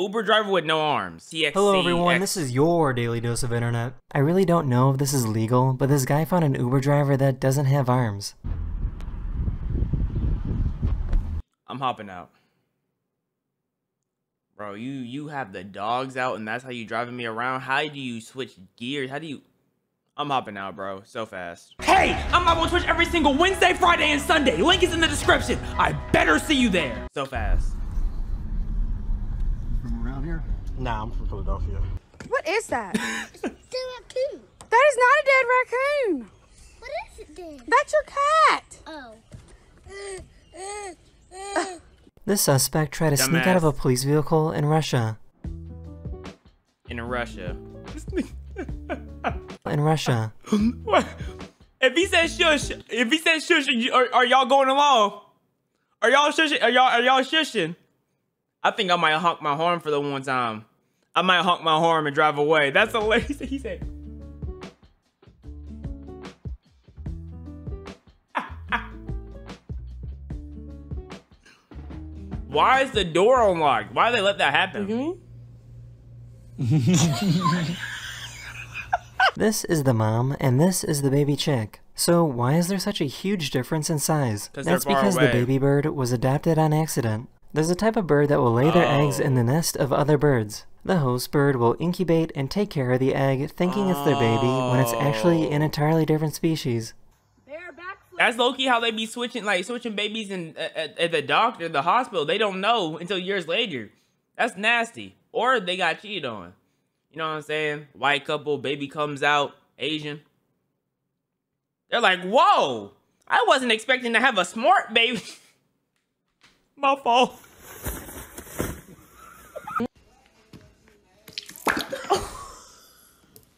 Uber driver with no arms. TXC, Hello everyone, X- this is your daily dose of internet. I really don't know if this is legal, but this guy found an Uber driver that doesn't have arms. I'm hopping out. Bro, you you have the dogs out and that's how you driving me around? How do you switch gears? How do you I'm hopping out, bro. So fast. Hey, I'm live on Twitch every single Wednesday, Friday, and Sunday. Link is in the description. I better see you there. So fast. From here? Nah, I'm from Philadelphia. What is that? It's a raccoon. That is not a dead raccoon. What is it then? That's your cat. Oh. This suspect tried to sneak out of a police vehicle in Russia. In Russia. In Russia. What? If he says shush, if he says shush, are, you- are, are y'all going along? Are y'all shushing? Are y'all are y'all shushing? I think I might honk my horn for the one time. I might honk my horn and drive away. That's hilarious. He said. Why is the door unlocked? Why did they let that happen? Mm-hmm. This is the mom, and this is the baby chick. So why is there such a huge difference in size? That's because away. the baby bird was adopted on accident. There's a type of bird that will lay their eggs in the oh. nest of other birds. The host bird will incubate and take care of the egg, thinking it's their baby when it's actually an oh. entirely different species. That's low-key. how they be switching, like switching babies in at, at, at the doctor, the hospital. They don't know until years later. That's nasty. Or they got cheated on. You know what I'm saying? White couple, baby comes out, Asian. They're like, whoa! I wasn't expecting to have a smart baby. My fault.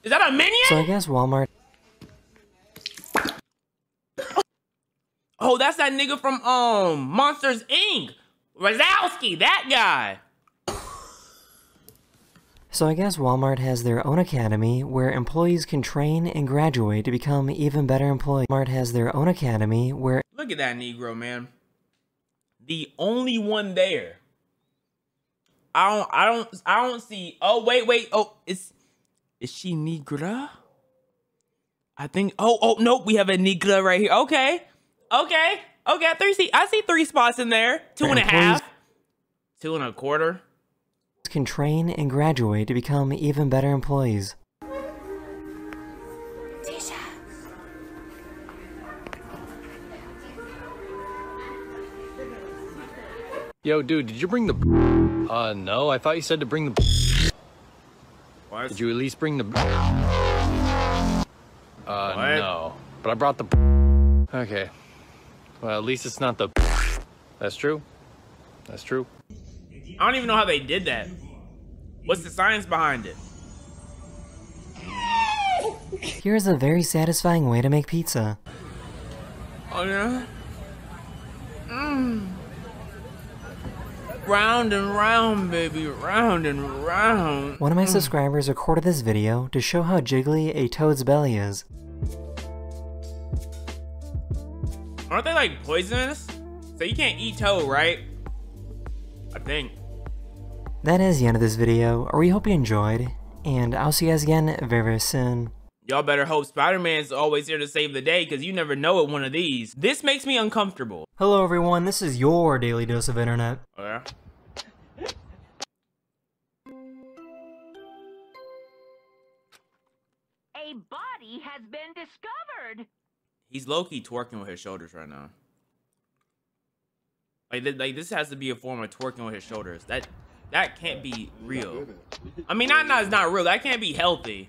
Is that a minion? So I guess Walmart Oh, that's that nigga from um Monsters Inc. Wazowski, that guy. So I guess Walmart has their own academy where employees can train and graduate to become even better employees. Walmart has their own academy where Look at that Negro, man. The only one there. I don't I don't I don't see oh wait, wait, oh is is she Negra? I think oh oh nope, we have a Negra right here. Okay. Okay. Okay, I three see I see three spots in there. Two and a half. Two and a quarter. can train and graduate to become even better employees. Yo, dude, did you bring the? Uh, no. I thought you said to bring the. What? Did you at least bring the? Uh, What? no. But I brought the. Okay. Well, at least it's not the. That's true. That's true. I don't even know how they did that. What's the science behind it? Here's a very satisfying way to make pizza. Oh yeah. Mmm. Round and round, baby, round and round. One of my mm. subscribers recorded this video to show how jiggly a toad's belly is. Aren't they like poisonous? So you can't eat toad, right? I think. That is the end of this video, or we hope you enjoyed, and I'll see you guys again very, very soon. Y'all better hope Spider-Man's always here to save the day, because you never know at one of these. This makes me uncomfortable. Hello everyone, this is your daily dose of internet. Oh yeah? A body has been discovered. He's low-key twerking with his shoulders right now. Like, th- like this has to be a form of twerking with his shoulders. That that can't be real. I mean, not not it's not real. That can't be healthy.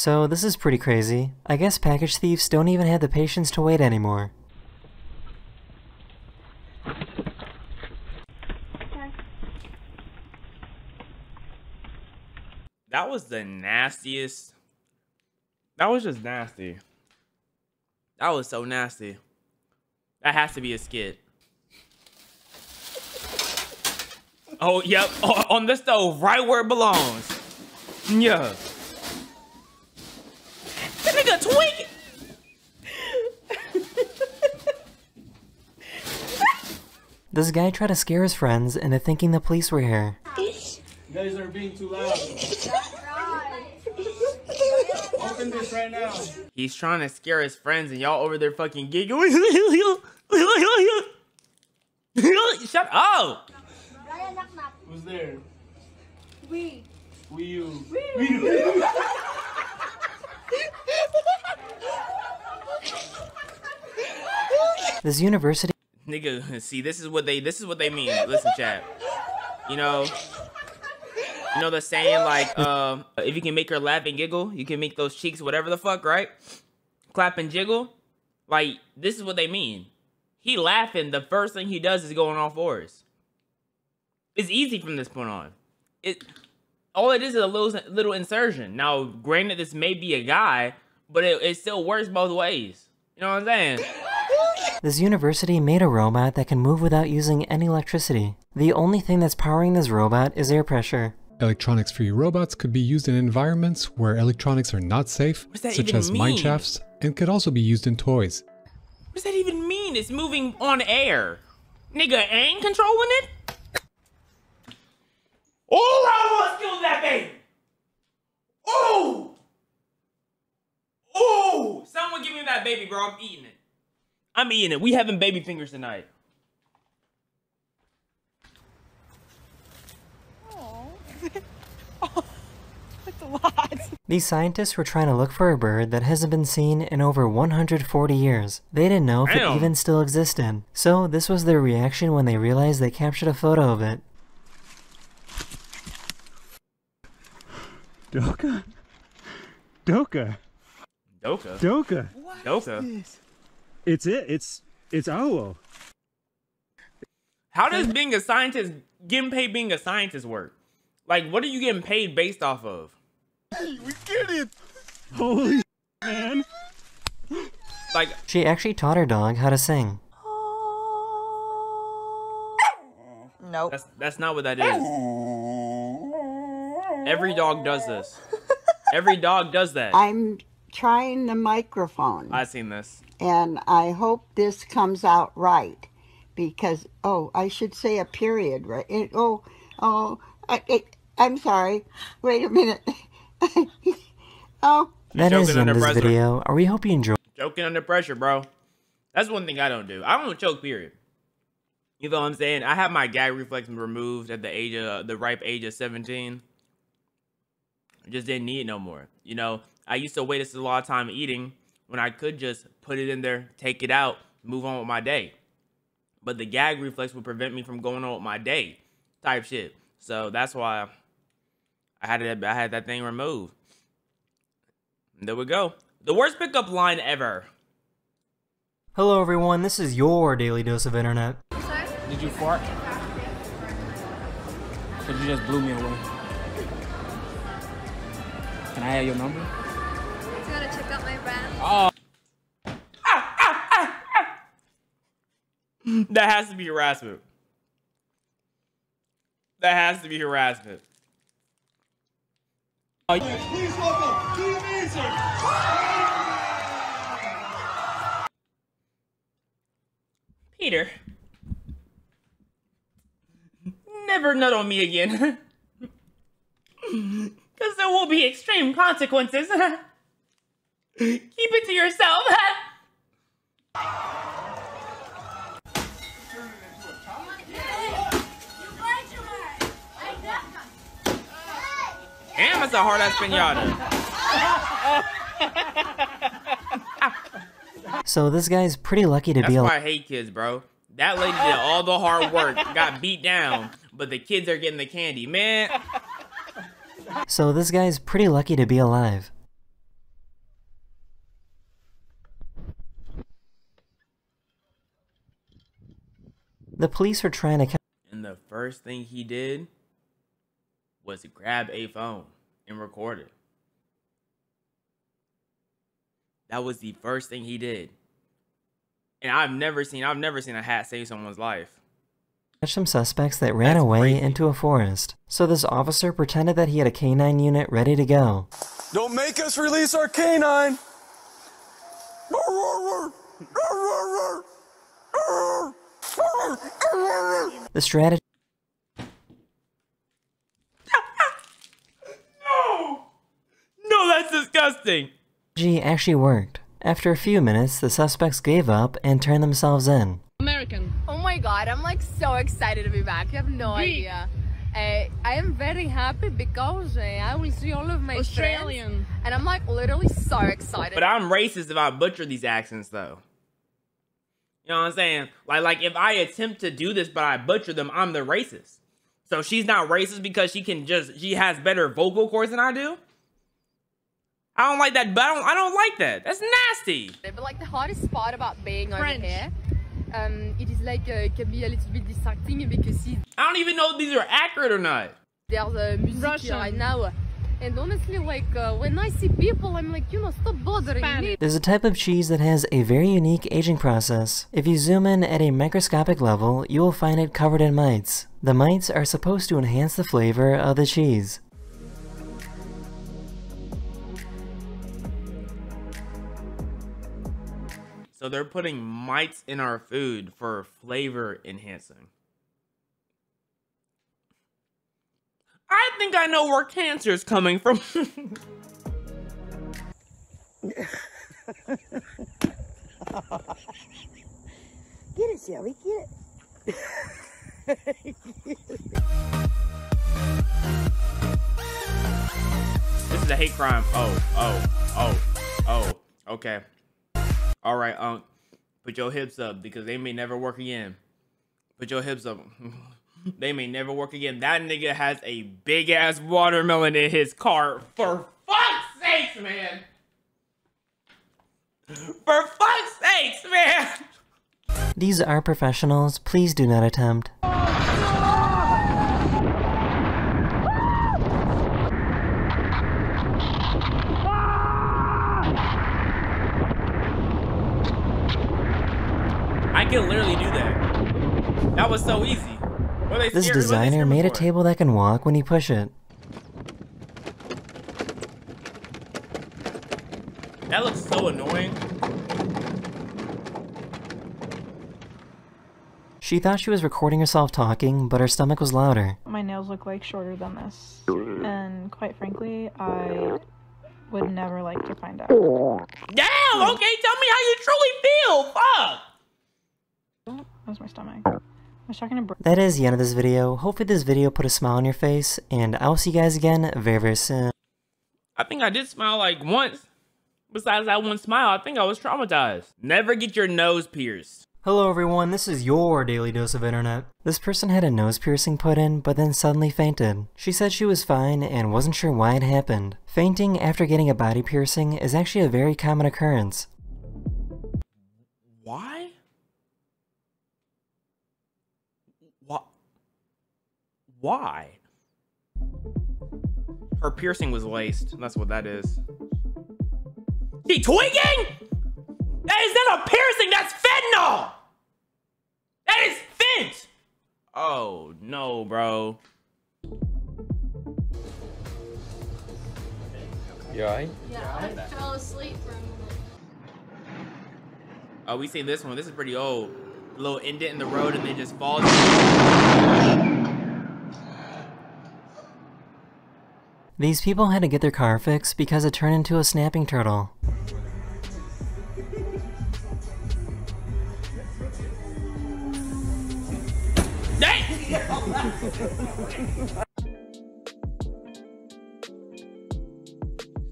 So this is pretty crazy. I guess package thieves don't even have the patience to wait anymore. That was the nastiest. That was just nasty. That was so nasty. That has to be a skit. Oh, yep. o- On the stove, right where it belongs. Yeah. That nigga tweaking. This guy tried to scare his friends into thinking the police were here. You guys are being too loud. Open this right now. He's trying to scare his friends, and y'all over there fucking giggling. Shut up. Who's there? We. We you. We you. This university Nigga, see, this is what they this is what they mean. Listen, chat. You know, you know the saying like, um, if you can make her laugh and giggle, you can make those cheeks whatever the fuck, right? Clap and jiggle. Like this is what they mean. He laughing. The first thing he does is going off fours. It's easy from this point on. It all it is is a little little insertion. Now, granted, this may be a guy, but it, it still works both ways. You know what I'm saying? This university made a robot that can move without using any electricity. The only thing that's powering this robot is air pressure. Electronics free robots could be used in environments where electronics are not safe, such as mean? mine shafts, and could also be used in toys. What does that even mean? It's moving on air. Nigga ain't controlling it? All I want to that baby. Ooh. Ooh. Someone give me that baby, bro. I'm eating it. I'm eating it. We having baby fingers tonight. These scientists were trying to look for a bird that hasn't been seen in over 140 years. They didn't know if Damn. it even still existed. So this was their reaction when they realized they captured a photo of it. Doka? Doka. Doka. Doka. Doka. It's it. It's it's Owl. How does being a scientist, getting paid being a scientist work? Like, what are you getting paid based off of? We get it. Holy man. Like, She actually taught her dog how to sing. Nope. That's that's not what that is. Every dog does this. Every dog does that. I'm trying the microphone I've seen this. And I hope this comes out right because oh I should say a period right it, oh oh I, it, I'm sorry wait a minute oh That is joking the end under of this pressure. video. We hope you enjoy? Choking under pressure, bro. That's one thing I don't do. I don't choke, period. You know what I'm saying? I have my gag reflex removed at the age of the ripe age of 17. I just didn't need it no more. You know, I used to waste a lot of time eating when I could just put it in there, take it out, move on with my day. But the gag reflex would prevent me from going on with my day, type shit. So that's why I had it. I had that thing removed. There we go. The worst pickup line ever. Hello everyone, this is your daily dose of internet. Did you fart? Cause you just blew me away. Can I have your number? That has to be harassment. That has to be harassment. Please welcome Team Easy. Peter. Never nut on me again. Because there will be extreme consequences. Keep it to yourself. That's a hard ass pinata. So this guy's pretty lucky to That's be alive. That's why. I hate kids, bro. That lady did all the hard work, got beat down, but the kids are getting the candy. Man, So this guy's pretty lucky to be alive. The police are trying to. and the first thing he did was grab a phone and record it. That was the first thing he did. And I've never seen I've never seen a hat save someone's life. Catch some suspects that ran away into a forest. So this officer pretended that he had a canine unit ready to go. Don't make us release our canine! The strategy No! No, that's disgusting. actually worked. After a few minutes, the suspects gave up and turned themselves in. American. Oh my god, I'm like so excited to be back. You have no Greek. idea. Uh, I am very happy because uh, I will see all of my Australian. friends, and I'm like literally so excited. But I'm racist if I butcher these accents though. You know what I'm saying? Like like if I attempt to do this but I butcher them, I'm the racist. So she's not racist because she can just she has better vocal cords than I do. I don't like that, but I don't, I don't like that. That's nasty. But like the hardest part about being over here, um, it is like uh, it can be a little bit distracting because see, I don't even know if these are accurate or not. there's a music Russian. right now. And honestly, like uh, when I see people, I'm like, you know, stop bothering me. There's a type of cheese that has a very unique aging process. If you zoom in at a microscopic level, you will find it covered in mites. The mites are supposed to enhance the flavor of the cheese. So they're putting mites in our food for flavor enhancing. I think I know where cancer is coming from. Get it, Shelby. Get it. This is a hate crime. Oh, oh, oh, oh. Okay. All right, Unc. Put your hips up because they may never work again. Put your hips up. they may never work again. That nigga has a big ass watermelon in his car. For fuck's sakes, man. For fuck's sakes, man. These are professionals, please do not attempt. Oh, I can literally do that. That was so easy. What they This scared- what are they designer scared made a table that can walk when you push it. That looks so annoying. She thought she was recording herself talking, but her stomach was louder. My nails look like shorter than this. And quite frankly, I would never like to find out. Damn, okay, tell me how you truly feel. Fuck. That was my stomach. I was talking to Br- That is the end of this video. Hopefully this video put a smile on your face, and I will see you guys again very, very soon. I think I did smile like once. Besides that one smile, I think I was traumatized. Never get your nose pierced. Hello everyone, this is your Daily Dose of Internet. This person had a nose piercing put in, but then suddenly fainted. She said she was fine and wasn't sure why it happened. Fainting after getting a body piercing is actually a very common occurrence. Why? Her piercing was laced. That's what that is. She tweaking? That is not a piercing. That's fentanyl. That is fent. Oh no, bro. You alright? Yeah, I fell asleep for a minute. Oh, we see this one. This is pretty old. A little indent in the road, and then just falls. These people had to get their car fixed because it turned into a snapping turtle.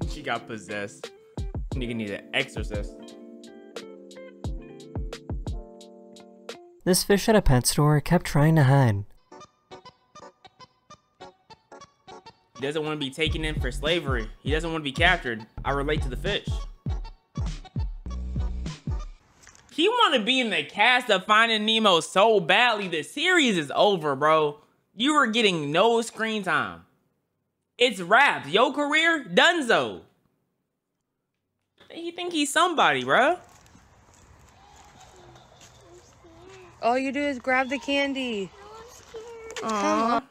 she got possessed. Nigga need an exorcist. This fish at a pet store kept trying to hide. Doesn't want to be taken in for slavery. He doesn't want to be captured. I relate to the fish. He want to be in the cast of Finding Nemo so badly. The series is over, bro. You were getting no screen time. It's raps. Your career, Dunzo. You think he's somebody, bro? All you do is grab the candy. Aww.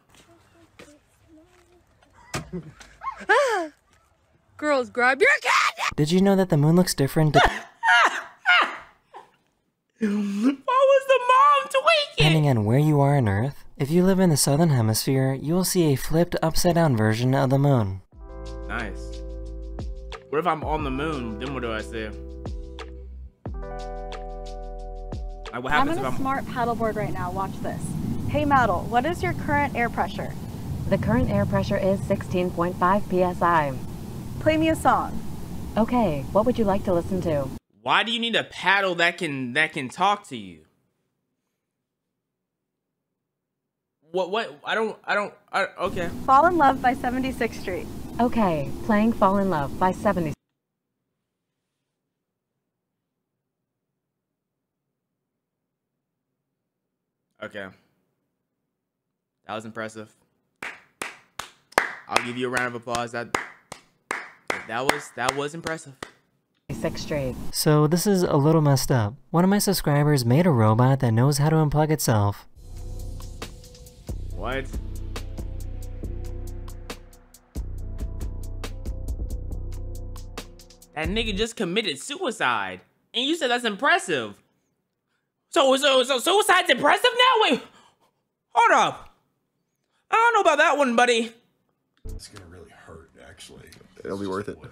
Ah! Girls, grab your candy. Did you know that the moon looks different What was the mom tweaking? depending on where you are on Earth? If you live in the southern hemisphere, you will see a flipped upside down version of the moon. Nice. What if I'm on the moon? Then what do I say? Like, what I'm on if a I'm smart paddleboard right now. Watch this. Hey, Maddle, what is your current air pressure? The current air pressure is 16.5 psi. Play me a song. Okay, what would you like to listen to? Why do you need a paddle that can that can talk to you? What what I don't I don't I, okay. Fall in Love by 76th Street. Okay, playing Fall in Love by 70. Okay. That was impressive. I'll give you a round of applause. That that was that was impressive. Sixth Street. So this is a little messed up. One of my subscribers made a robot that knows how to unplug itself. What? That nigga just committed suicide. And you said that's impressive. So so so suicide's impressive now? Wait. Hold up. I don't know about that one, buddy. It's gonna really hurt, actually. It'll be worth it. What?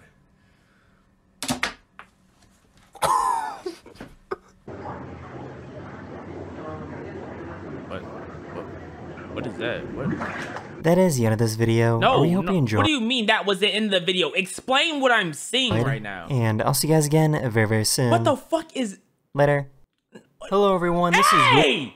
What? What is that? What? That is the end of this video. No, we hope no. you enjoyed. What do you mean that was the end of the video? Explain what I'm seeing right now. And I'll see you guys again very, very soon. What the fuck is? Later. Hello, everyone. This is.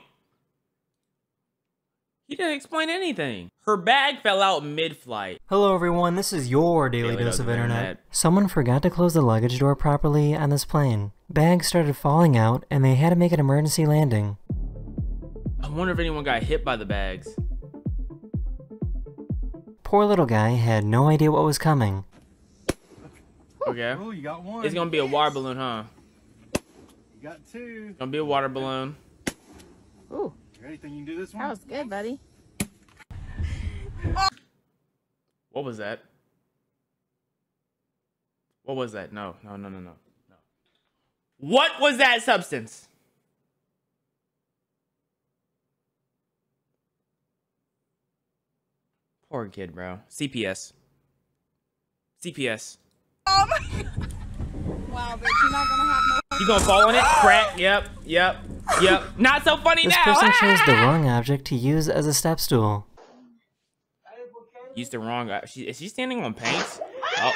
Hey! He didn't explain anything. Her bag fell out mid-flight. Hello, everyone. This is your daily, Daily dose of Dose of internet. Internet. Someone forgot to close the luggage door properly on this plane. Bags started falling out, and they had to make an emergency landing. I wonder if anyone got hit by the bags. Poor little guy had no idea what was coming. Okay. Oh, you got one. It's gonna be a water balloon, huh? You got two. Gonna be a water balloon. Ooh, You ready? Think you can do this one? that was good, buddy. What was that? What was that? No, no, no, no, no, no. What was that substance? Poor kid, bro. CPS. CPS. Oh my god. Wow, bitch, you're not gonna have no. You gonna fall on it? Crack. Yep. Yep. Yep. Not so funny This now. person Ah! chose the wrong object to use as a step stool. Used the wrong. She, is she standing on paint? Oh.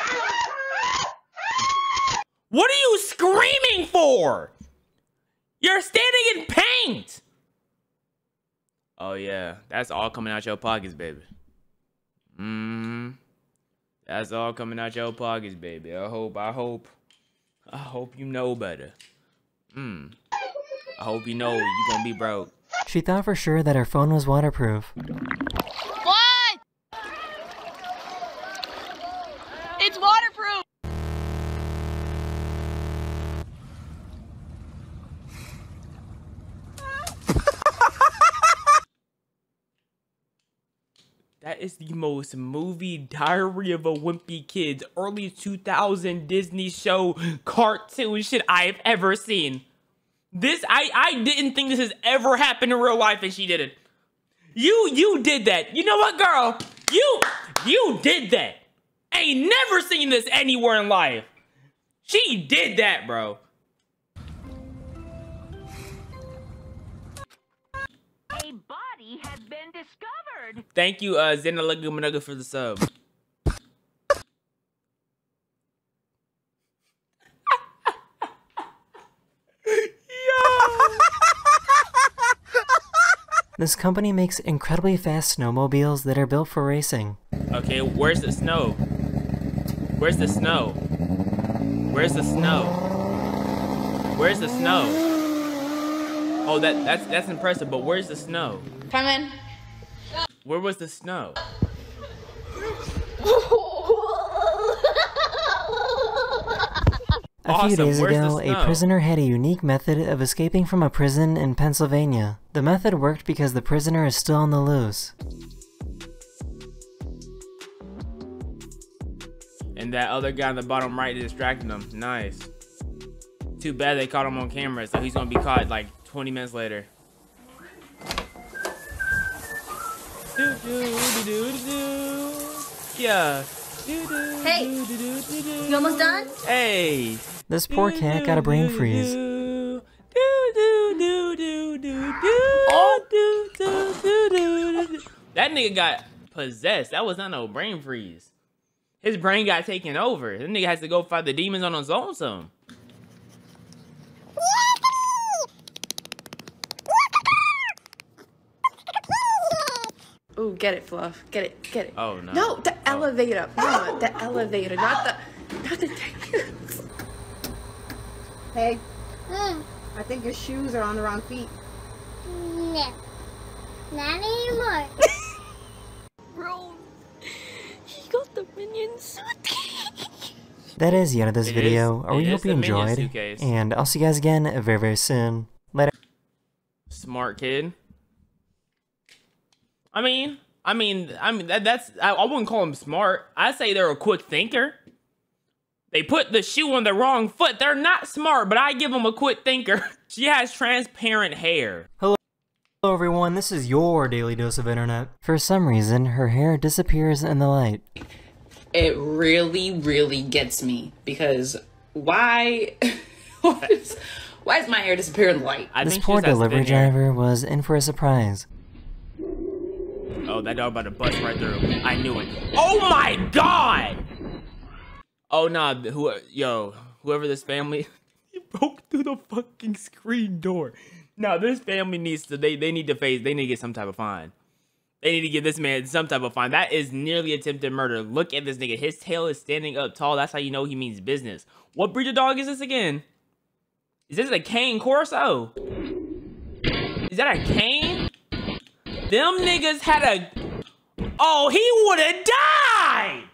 What are you screaming for? You're standing in paint. Oh yeah, that's all coming out your pockets, baby. Mmm. That's all coming out your pockets, baby. I hope, I hope, I hope you know better. Mmm. I hope you know you're gonna be broke. She thought for sure that her phone was waterproof. That is the most movie Diary of a Wimpy Kid's early 2000 Disney show cartoon shit I've ever seen. This I I didn't think this has ever happened in real life and she did it. You you did that. You know what, girl? You you did that. Ain't never seen this anywhere in life. She did that, bro. Discovered. Thank you, uh Zenalagumanuga for the sub. This company makes incredibly fast snowmobiles that are built for racing. Okay, where's the snow? Where's the snow? Where's the snow? Where's the snow? Oh, that that's that's impressive, but where's the snow? Come in. Where was the snow? A few Awesome. days Where's ago, a prisoner had a unique method of escaping from a prison in Pennsylvania. The method worked because the prisoner is still on the loose. And that other guy on the bottom right is distracting him. Nice. Too bad they caught him on camera, so he's gonna be caught like 20 minutes later. do do do do do. Yeah. Hey, you almost done? Hey. This poor cat got a brain freeze. That nigga got possessed. That was not no brain freeze. His brain got taken over. That nigga has to go fight the demons on his own some. Ooh, get it, Fluff. Get it, get it. Oh no. No, the oh. elevator. Mama, the elevator, not the, not the. Hey, hmm. I think your shoes are on the wrong feet. No. Not anymore. Bro, he got the minion That is the end of this It video. is- I really hope you enjoyed. And I'll see you guys again very, very soon. Later. Smart kid. I mean, I mean, I mean that, that's I, I wouldn't call them smart. I say they're a quick thinker. They put the shoe on the wrong foot. They're not smart, but I give them a quick thinker. she has transparent hair. Hello Hello everyone, this is your daily dose of internet. For some reason, her hair disappears in the light. it really, really gets me because why? why, is, why is my hair disappearing in the light? I this think poor delivery driver was in for a surprise. Oh, that dog about to bust right through. I knew it. Oh my god! Oh nah, who? Yo, whoever this family, he broke through the fucking screen door. Now this family needs to. They they need to face. They need to get some type of fine. They need to give this man some type of fine. That is nearly attempted murder. Look at this nigga. His tail is standing up tall. That's how you know he means business. What breed of dog is this again? Is this a cane Corso? Is that a cane? Them niggas had a. Oh, he would have died!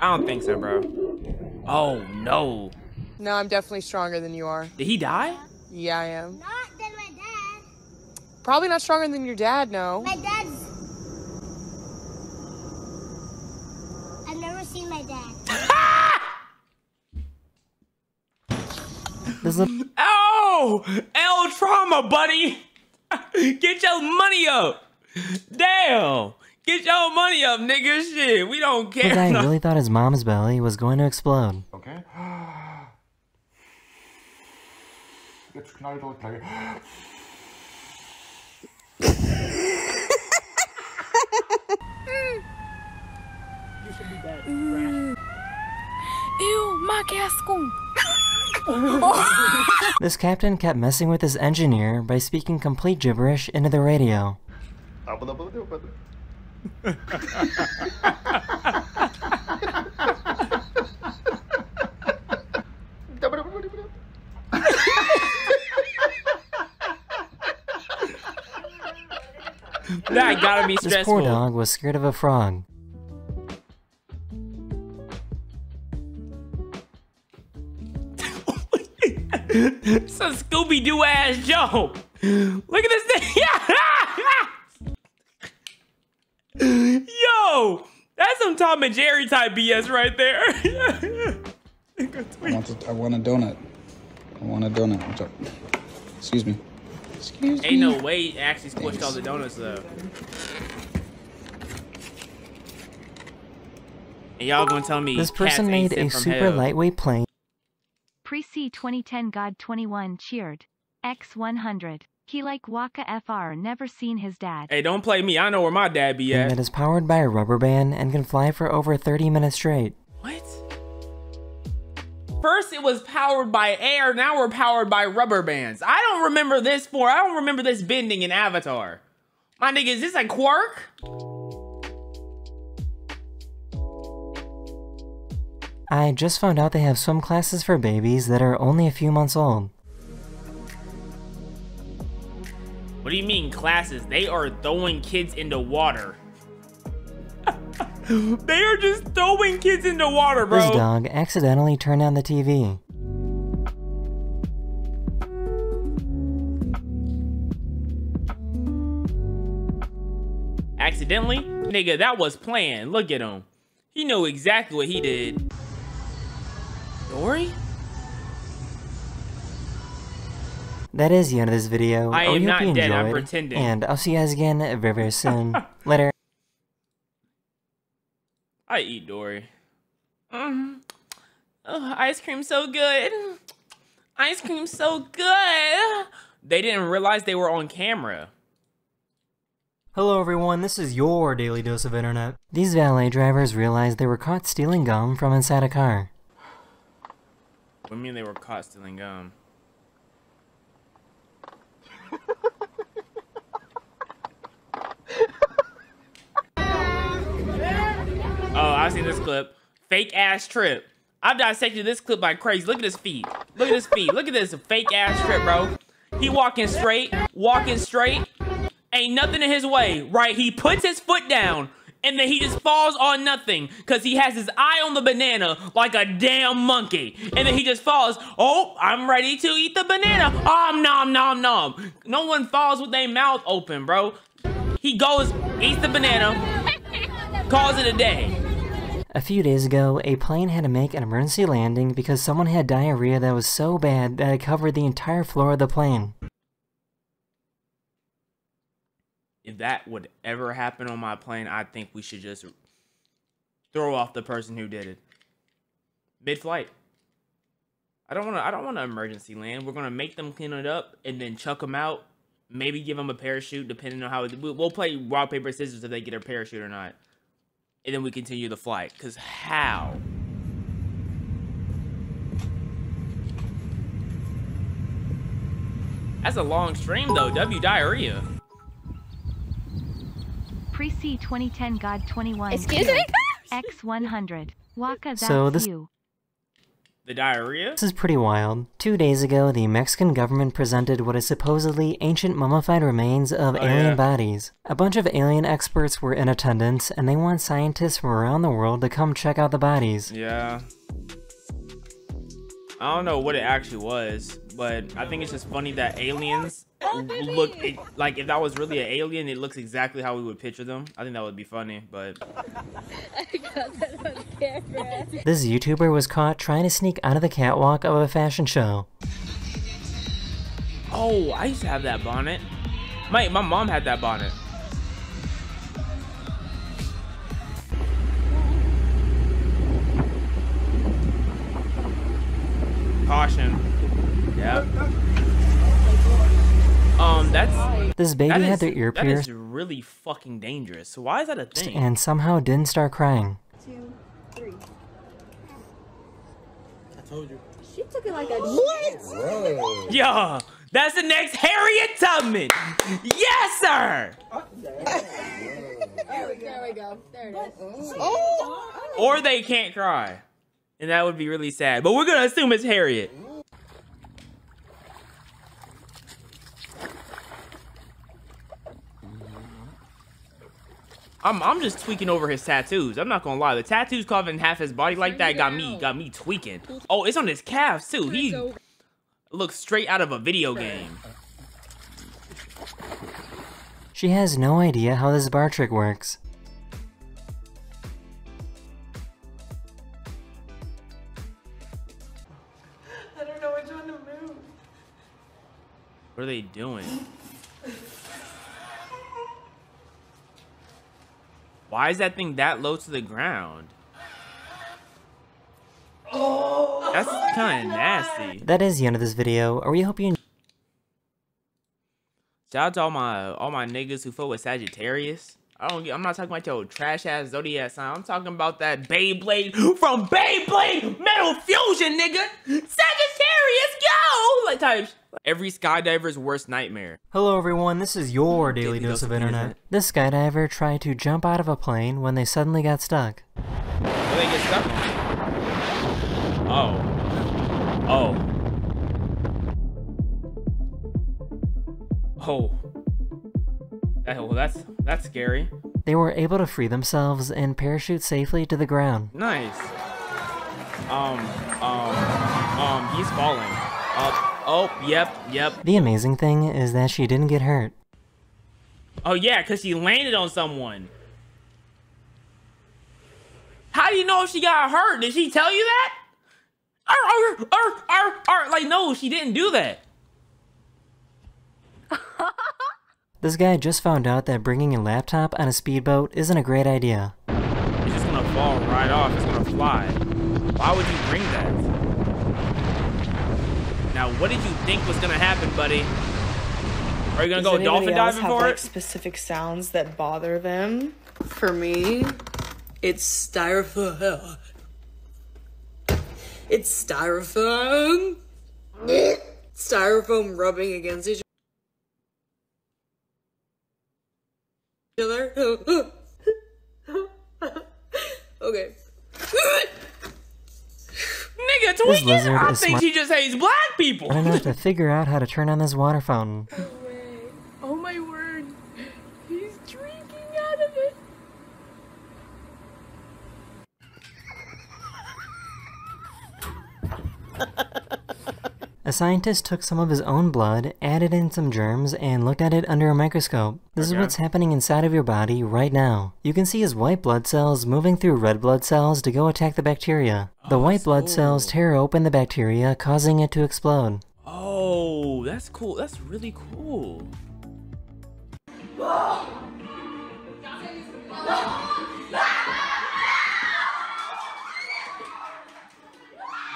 I don't think so, bro. Oh, no. No, I'm definitely stronger than you are. Did he die? Yeah, I am. Not than my dad. Probably not stronger than your dad, no. My dad's. I've never seen my dad. This Oh! L trauma, buddy! Get your money up! Damn! Get your money up, nigga. Shit, we don't care. guy really thought his mom's belly was going to explode. Okay. Jetzt knallt euch gleich. Ew, my casco. This captain kept messing with his engineer by speaking complete gibberish into the radio. That gotta be This poor dog was scared of a frog. It's a Scooby Doo ass joke. Look at this thing. Yo, that's some Tom and Jerry type BS right there. I want, to, I want a donut. I want a donut. I'm sorry. Excuse me. Excuse Ain't no way he actually squished all the donuts though. And y'all gonna tell me This person made a super hell. lightweight plane. Pre-C 2010 God 21 cheered. X100. He like Waka FR never seen his dad. Hey, don't play me. I know where my dad be at. that is powered by a rubber band and can fly for over 30 minutes straight. What? First, it was powered by air. Now we're powered by rubber bands. I don't remember this for. I don't remember this bending in Avatar. My nigga, is this a quirk? I just found out they have swim classes for babies that are only a few months old. What do you mean classes? They are throwing kids into water. They are just throwing kids into water, bro. This dog accidentally turned on the TV. Accidentally? Nigga, that was planned. Look at him. He knew exactly what he did. Dory? That is the end of this video. I we am hope not you dead, I'm enjoyed, pretending. And I'll see you guys again very, very soon. Later. I eat Dory. Mm. Oh, ice cream so good. Ice cream so good. They didn't realize they were on camera. Hello everyone, this is your Daily Dose of Internet. These valet drivers realized they were caught stealing gum from inside a car. What do you mean they were caught stealing gum? Oh, I've seen this clip. Fake ass trip. I've dissected this clip like crazy. Look at his feet. Look at his feet. Look at this fake ass trip, bro. He walking straight, walking straight. Ain't nothing in his way, right? He puts his foot down and then he just falls on nothing because he has his eye on the banana like a damn monkey. And then he just falls. Oh, I'm ready to eat the banana. Om nom nom nom. No one falls with their mouth open, bro. He goes, eats the banana, calls it a day. A few days ago, a plane had to make an emergency landing because someone had diarrhea that was so bad that it covered the entire floor of the plane. If that would ever happen on my plane, I think we should just throw off the person who did it. Mid-flight. I don't want to. I don't want to emergency land. We're gonna make them clean it up and then chuck them out. Maybe give them a parachute, depending on how it, we'll play rock paper scissors if they get a parachute or not, and then we continue the flight. Cause how? That's a long stream though. W diarrhea. Pre-C 2010 God 21. Excuse me? X100. Waka, that's So this- you. The diarrhea. This is pretty wild. Two days ago, the Mexican government presented what is supposedly ancient mummified remains of Oh, alien yeah. bodies. A bunch of alien experts were in attendance, and they want scientists from around the world to come check out the bodies. Yeah. I don't know what it actually was, but I think it's just funny that aliens look it, like if that was really an alien, it looks exactly how we would picture them. I think that would be funny, but This YouTuber was caught trying to sneak out of the catwalk of a fashion show. oh, I used to have that bonnet. My my mom had that bonnet. Caution. Yep. Um, that's This baby that had is- their ear pierced. That is pierced really fucking dangerous. So why is that a thing? and somehow didn't start crying. Two, three. I told you. She took it like a what? Yeah, that's the next Harriet Tubman. Yes, sir. There we go. There we go. There it is. Oh. Or they can't cry, and that would be really sad. But we're gonna assume it's Harriet. I'm I'm just tweaking over his tattoos. I'm not gonna lie. The tattoos covering half his body like that got me got me tweaking. Oh, it's on his calves too. He looks straight out of a video game. She has no idea how this bar trick works. I don't know which one to move. What are they doing? Why is that thing that low to the ground? That's kind of nasty. That is the end of this video. Are We hope you. Shout out to all my all my niggas who fuck with Sagittarius. I don't. get- I'm not talking about your trash ass zodiac sign. I'm talking about that Beyblade from Beyblade Metal Fusion, nigga. Sagittarius, go! Like type. Every skydiver's worst nightmare. Hello everyone, this is your Daily Dose of Internet. This skydiver tried to jump out of a plane when they suddenly got stuck. Where they get stuck? Oh. Oh. Oh. That, well, that's that's scary. They were able to free themselves and parachute safely to the ground. Nice. Um, um, um, he's falling. Up. Oh, yep, yep. The amazing thing is that she didn't get hurt. Oh yeah, cause she landed on someone. How do you know if she got hurt? Did she tell you that? Arr, arr, arr, arr, arr. Like, no, she didn't do that. This guy just found out that bringing a laptop on a speedboat isn't a great idea. It's just gonna fall right off. It's gonna fly. Why would you bring that? Now, what did you think was gonna happen, buddy? Are you gonna Does go dolphin else diving have, for like, it? specific sounds that bother them? For me, it's styrofoam. It's styrofoam. styrofoam rubbing against each other. okay. Nigga, This lizard I is think smart she just hates black people. I don't have to figure out how to turn on this water fountain. Oh my word. He's drinking out of it. A scientist took some of his own blood, added in some germs, and looked at it under a microscope. This is what's happening inside of your body right now. You can see his white blood cells moving through red blood cells to go attack the bacteria. The oh, white blood cells tear open the bacteria, causing it to explode. Oh, that's cool. That's really cool.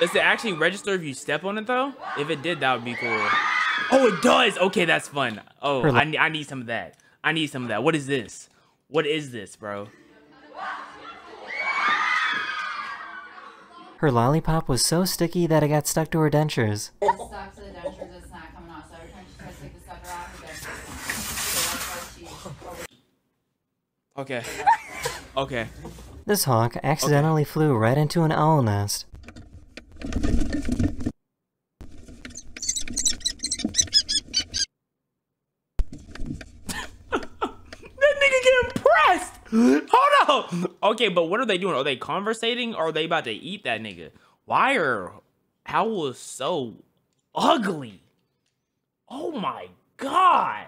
Does it actually register if you step on it though? If it did, that would be cool. Oh, it does. Okay, that's fun. Oh, I, ne- I need some of that. I need some of that. What is this? What is this, bro? Her lollipop was so sticky that it got stuck to her dentures. It's stuck to the dentures, it's not coming out. So every time she tries to take the sucker out, her dentures come out. So that's why she Okay. okay. This hawk accidentally flew right into an owl nest. That nigga get impressed. Hold up. Okay, but what are they doing? Are they conversating or are they about to eat that nigga? Why are owls so ugly? Oh my god.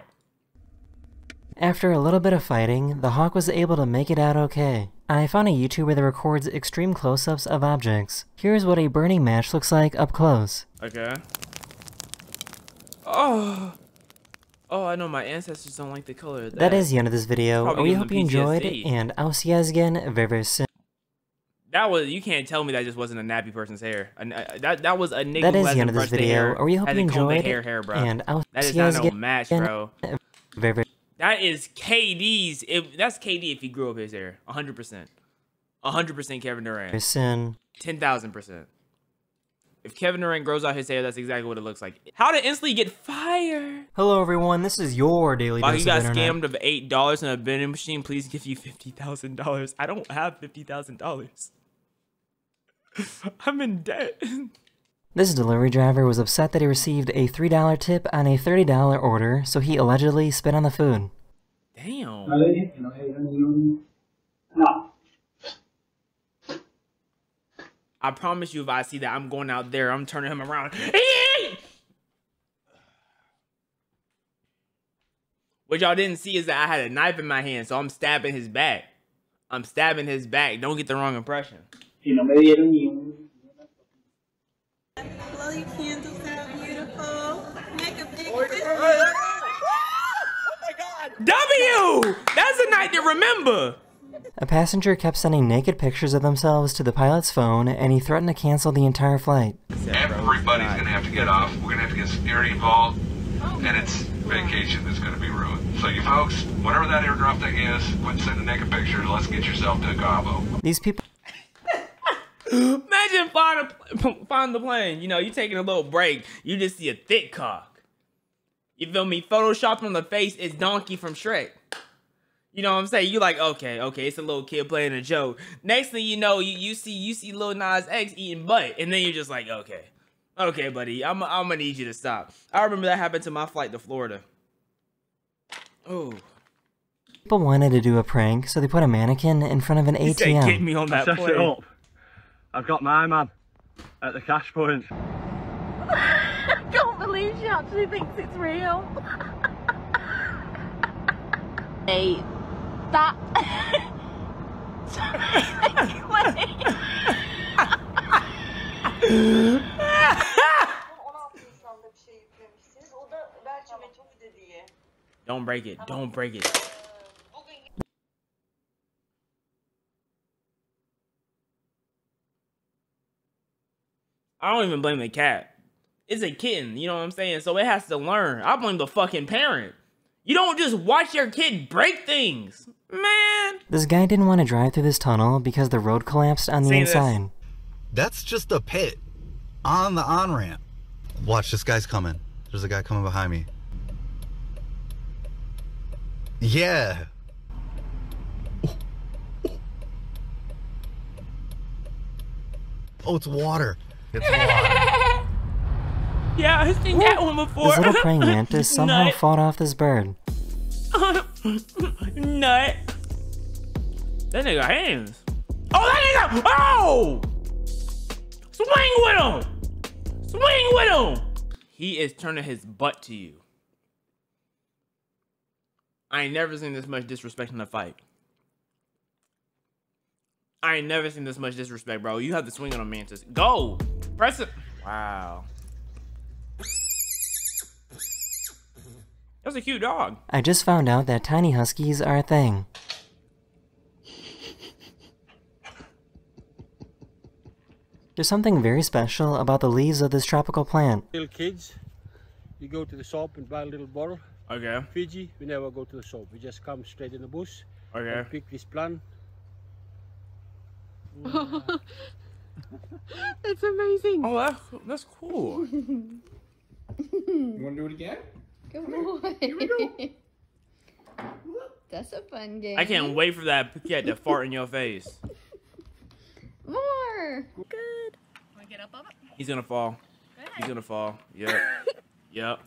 After a little bit of fighting, the hawk was able to make it out okay. I found a YouTuber that records extreme close-ups of objects. Here's what a burning match looks like up close. Okay. Oh. Oh, I know my ancestors don't like the color of that. That is the end of this video. Probably We hope you enjoyed, and I'll see you guys again very, very soon. That was you can't tell me that just wasn't a nappy person's hair. That that was a nigga That is the end of this video. Or we hope you hasn't combed their enjoyed, hair, hair, bro. and I'll that is see you not guys no again match, bro. very, very That is KD's. If that's KD if he grew up his hair, hundred percent, hundred percent Kevin Durant, soon. ten thousand percent. If Kevin Durant grows out his hair, that's exactly what it looks like. How did instantly get fired? Hello everyone, this is your daily dose you got of scammed of eight dollars in a vending machine, please give you fifty thousand dollars. I don't have fifty thousand dollars. I'm in debt. This delivery driver was upset that he received a $3 tip on a $30 order, so he allegedly spit on the food. Damn. No. I promise you, if I see that, I'm going out there. I'm turning him around. What y'all didn't see is that I had a knife in my hand, so I'm stabbing his back. I'm stabbing his back. Don't get the wrong impression. Bloody W! That's a night to remember. A passenger kept sending naked pictures of themselves to the pilot's phone, and he threatened to cancel the entire flight. Everybody's gonna have to get off. We're gonna have to get security involved, and it's vacation that's gonna be ruined. So you folks, whatever that airdrop thing is, quit sending naked pictures. Let's get yourself to Cabo. These people Imagine flying, a, flying the plane. You know, you're taking a little break. You just see a thick cock. You feel me? Photoshopped on the face is Donkey from Shrek. You know what I'm saying? You like, okay, okay, it's a little kid playing a joke. Next thing you know, you, you see you see Lil Nas X eating butt, and then you're just like, okay, okay, buddy, I'm I'm gonna need you to stop. I remember that happened to my flight to Florida. Oh, People wanted to do a prank, so they put a mannequin in front of an He said, ATM. "Get me on that plane." I've got my man at the cash point. I believe she actually thinks it's real. hey, that. Don't break it. Don't break it. I don't even blame the cat. It's a kitten, you know what I'm saying? So it has to learn. I blame the fucking parent. You don't just watch your kid break things. Man. This guy didn't want to drive through this tunnel because the road collapsed on the Sing this. inside. That's just a pit on the on ramp. Watch, this guy's coming. There's a guy coming behind me. Yeah. Oh, it's water. It's water. Yeah, I've seen that one before. This little praying mantis somehow Nut. fought off this bird. Nut. That nigga hands. Oh, that nigga! Oh! Swing with him! Swing with him! He is turning his butt to you. I ain't never seen this much disrespect in a fight. I ain't never seen this much disrespect, bro. You have to swing on a mantis. Go! Press it. Wow. That was a cute dog. I just found out that tiny huskies are a thing. There's something very special about the leaves of this tropical plant. Little kids, you go to the shop and buy a little bottle. Okay. Fiji, we never go to the shop. We just come straight in the bush. Okay. and pick this plant. That's amazing. Oh, that's, that's cool. you want to do it again? Come on. That's a fun game. I can't wait for that cat to fart in your face. More. Good. Want to get up on it? He's gonna fall. He's gonna fall. Yep. yep.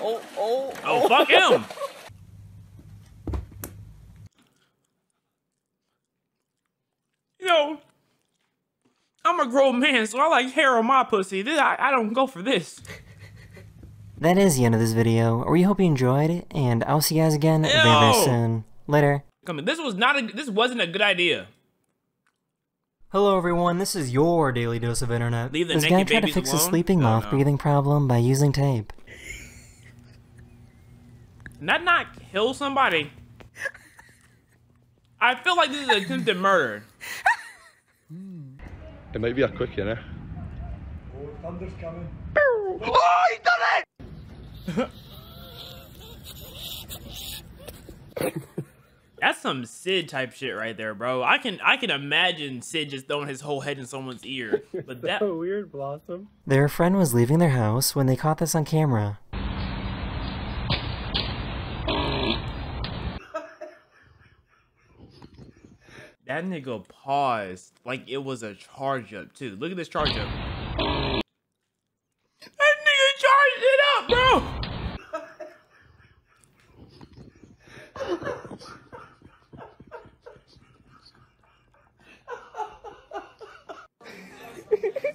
Oh, oh, oh, Oh, fuck him! You know, I'm a grown man, so I like hair on my pussy. This, I, I don't go for this. That is the end of this video. We hope you enjoyed, it, and I'll see you guys again very, very soon. Later. Come on, this was not a. This wasn't a good idea. Hello everyone, this is your daily dose of internet. Leave the this guy tried to fix his alone? sleeping Oh, moth no. breathing problem by using tape. Not not kill somebody. I feel like this is attempted murder. It might be a quick, you know. Oh, thunder's coming. Oh, he done it! That's some Sid type shit right there, bro. I can I can imagine Sid just throwing his whole head in someone's ear. But that weird, Blossom. Their friend was leaving their house when they caught this on camera. That nigga paused like it was a charge up too. Look at this charge up. That nigga charged it up, bro.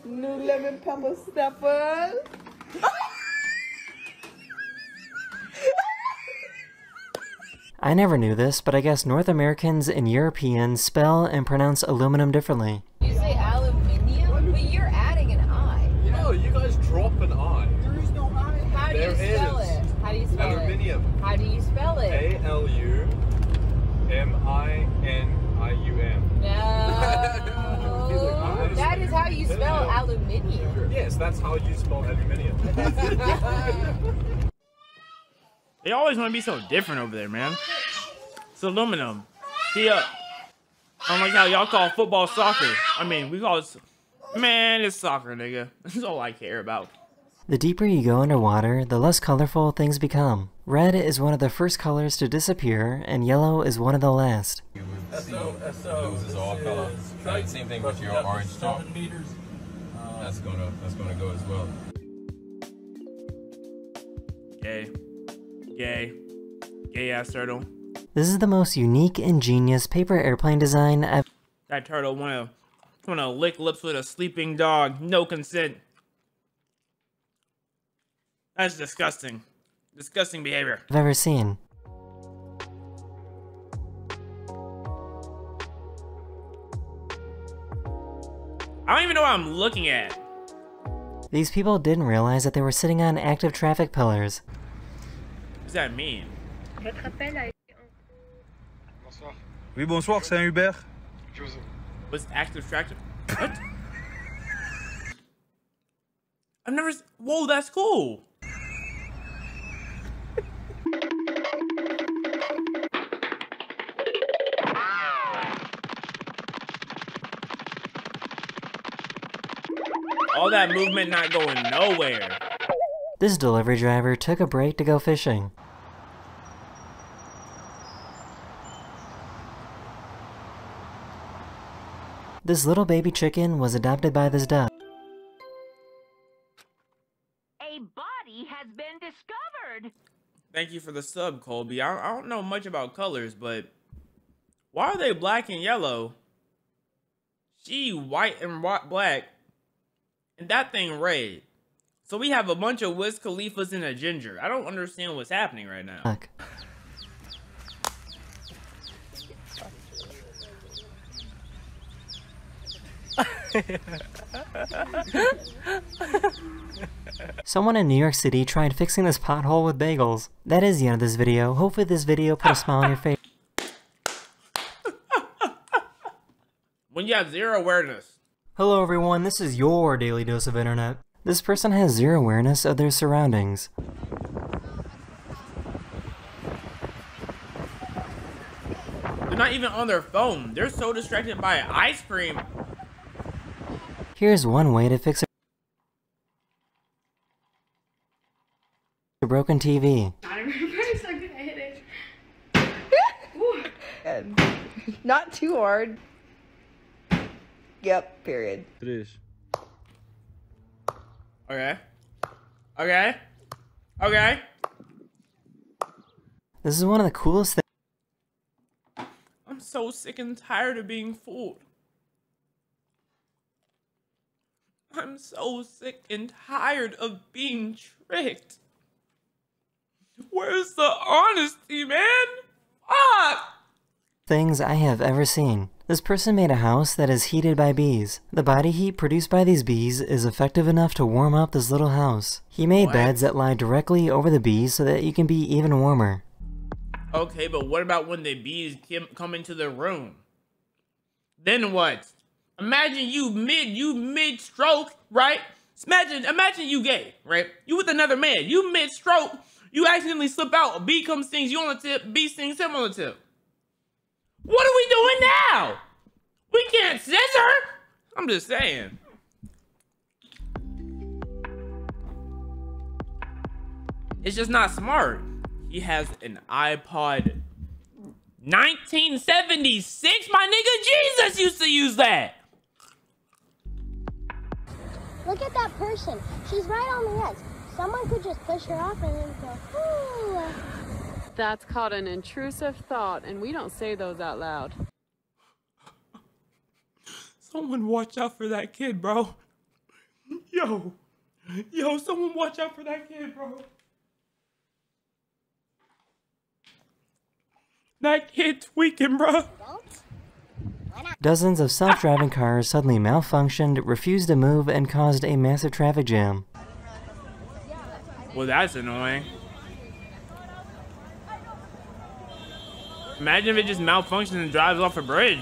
New lemon pepper steppers. I never knew this, but I guess North Americans and Europeans spell and pronounce aluminum differently. You say aluminium, but you're adding an I. No, you guys drop an I. There is no I. How do There you spell is. it? How do you spell Aluminium. it? How do you spell it? A L U M I N I U M. No. that is how you spell aluminium. Yes, that's how you spell aluminium. They always want to be so different over there, man. It's aluminum. See up. I don't like how y'all call football soccer. I mean, we call it. Man, it's soccer, nigga. That's all I care about. The deeper you go underwater, the less colorful things become. Red is one of the first colors to disappear, and yellow is one of the last. SO, SO. Loses all color. Right, same thing with your orange top. That's gonna that's gonna go as well. Okay. Gay. Gay ass turtle. This is the most unique, ingenious paper airplane design I've That turtle wanna wanna lick lips with a sleeping dog. No consent. That's disgusting. Disgusting behavior. I've ever seen. I don't even know what I'm looking at. These people didn't realize that they were sitting on active traffic pillars. What does that mean? Oui, bonsoir, c'est un Uber. What's active tractor? What? I've never. s- Whoa, that's cool. All that movement not going nowhere. This delivery driver took a break to go fishing. This little baby chicken was adopted by this duck. A body has been discovered. Thank you for the sub, Colby. I, I don't know much about colors, but why are they black and yellow? She white and black, and that thing red. So we have a bunch of Wiz Khalifas and a ginger. I don't understand what's happening right now. Duck. Someone in New York City tried fixing this pothole with bagels. That is the end of this video. Hopefully this video put a smile on your face. When you have zero awareness. Hello everyone, this is your daily dose of internet. This person has zero awareness of their surroundings. They're not even on their phone. They're so distracted by ice cream. Here's one way to fix a broken TV. Everybody's so good at hitting. Not too hard. Yep, period. It is. Okay. Okay. Okay. This is one of the coolest things. I'm so sick and tired of being fooled. I'm so sick and tired of being tricked. Where's the honesty, man? Fuck! things I have ever seen. This person made a house that is heated by bees. The body heat produced by these bees is effective enough to warm up this little house. He made What? beds that lie directly over the bees so that you can be even warmer. Okay, but what about when the bees come into the room? Then what? Imagine you mid you mid stroke, right? Imagine imagine you gay, right? You with another man, you mid stroke, you accidentally slip out, a bee comes stings you on the tip, bee stings him on the tip. What are we doing now? We can't scissor. I'm just saying. It's just not smart. He has an iPod 1976. My nigga Jesus used to use that. Look at that person. She's right on the edge. Someone could just push her off and then go, ooh. That's called an intrusive thought, and we don't say those out loud. Someone watch out for that kid, bro. Yo. Yo, someone watch out for that kid, bro. That kid tweaking, bro. Dozens of self-driving cars suddenly malfunctioned, refused to move, and caused a massive traffic jam. Well, that's annoying. Imagine if it just malfunctions and drives off a bridge.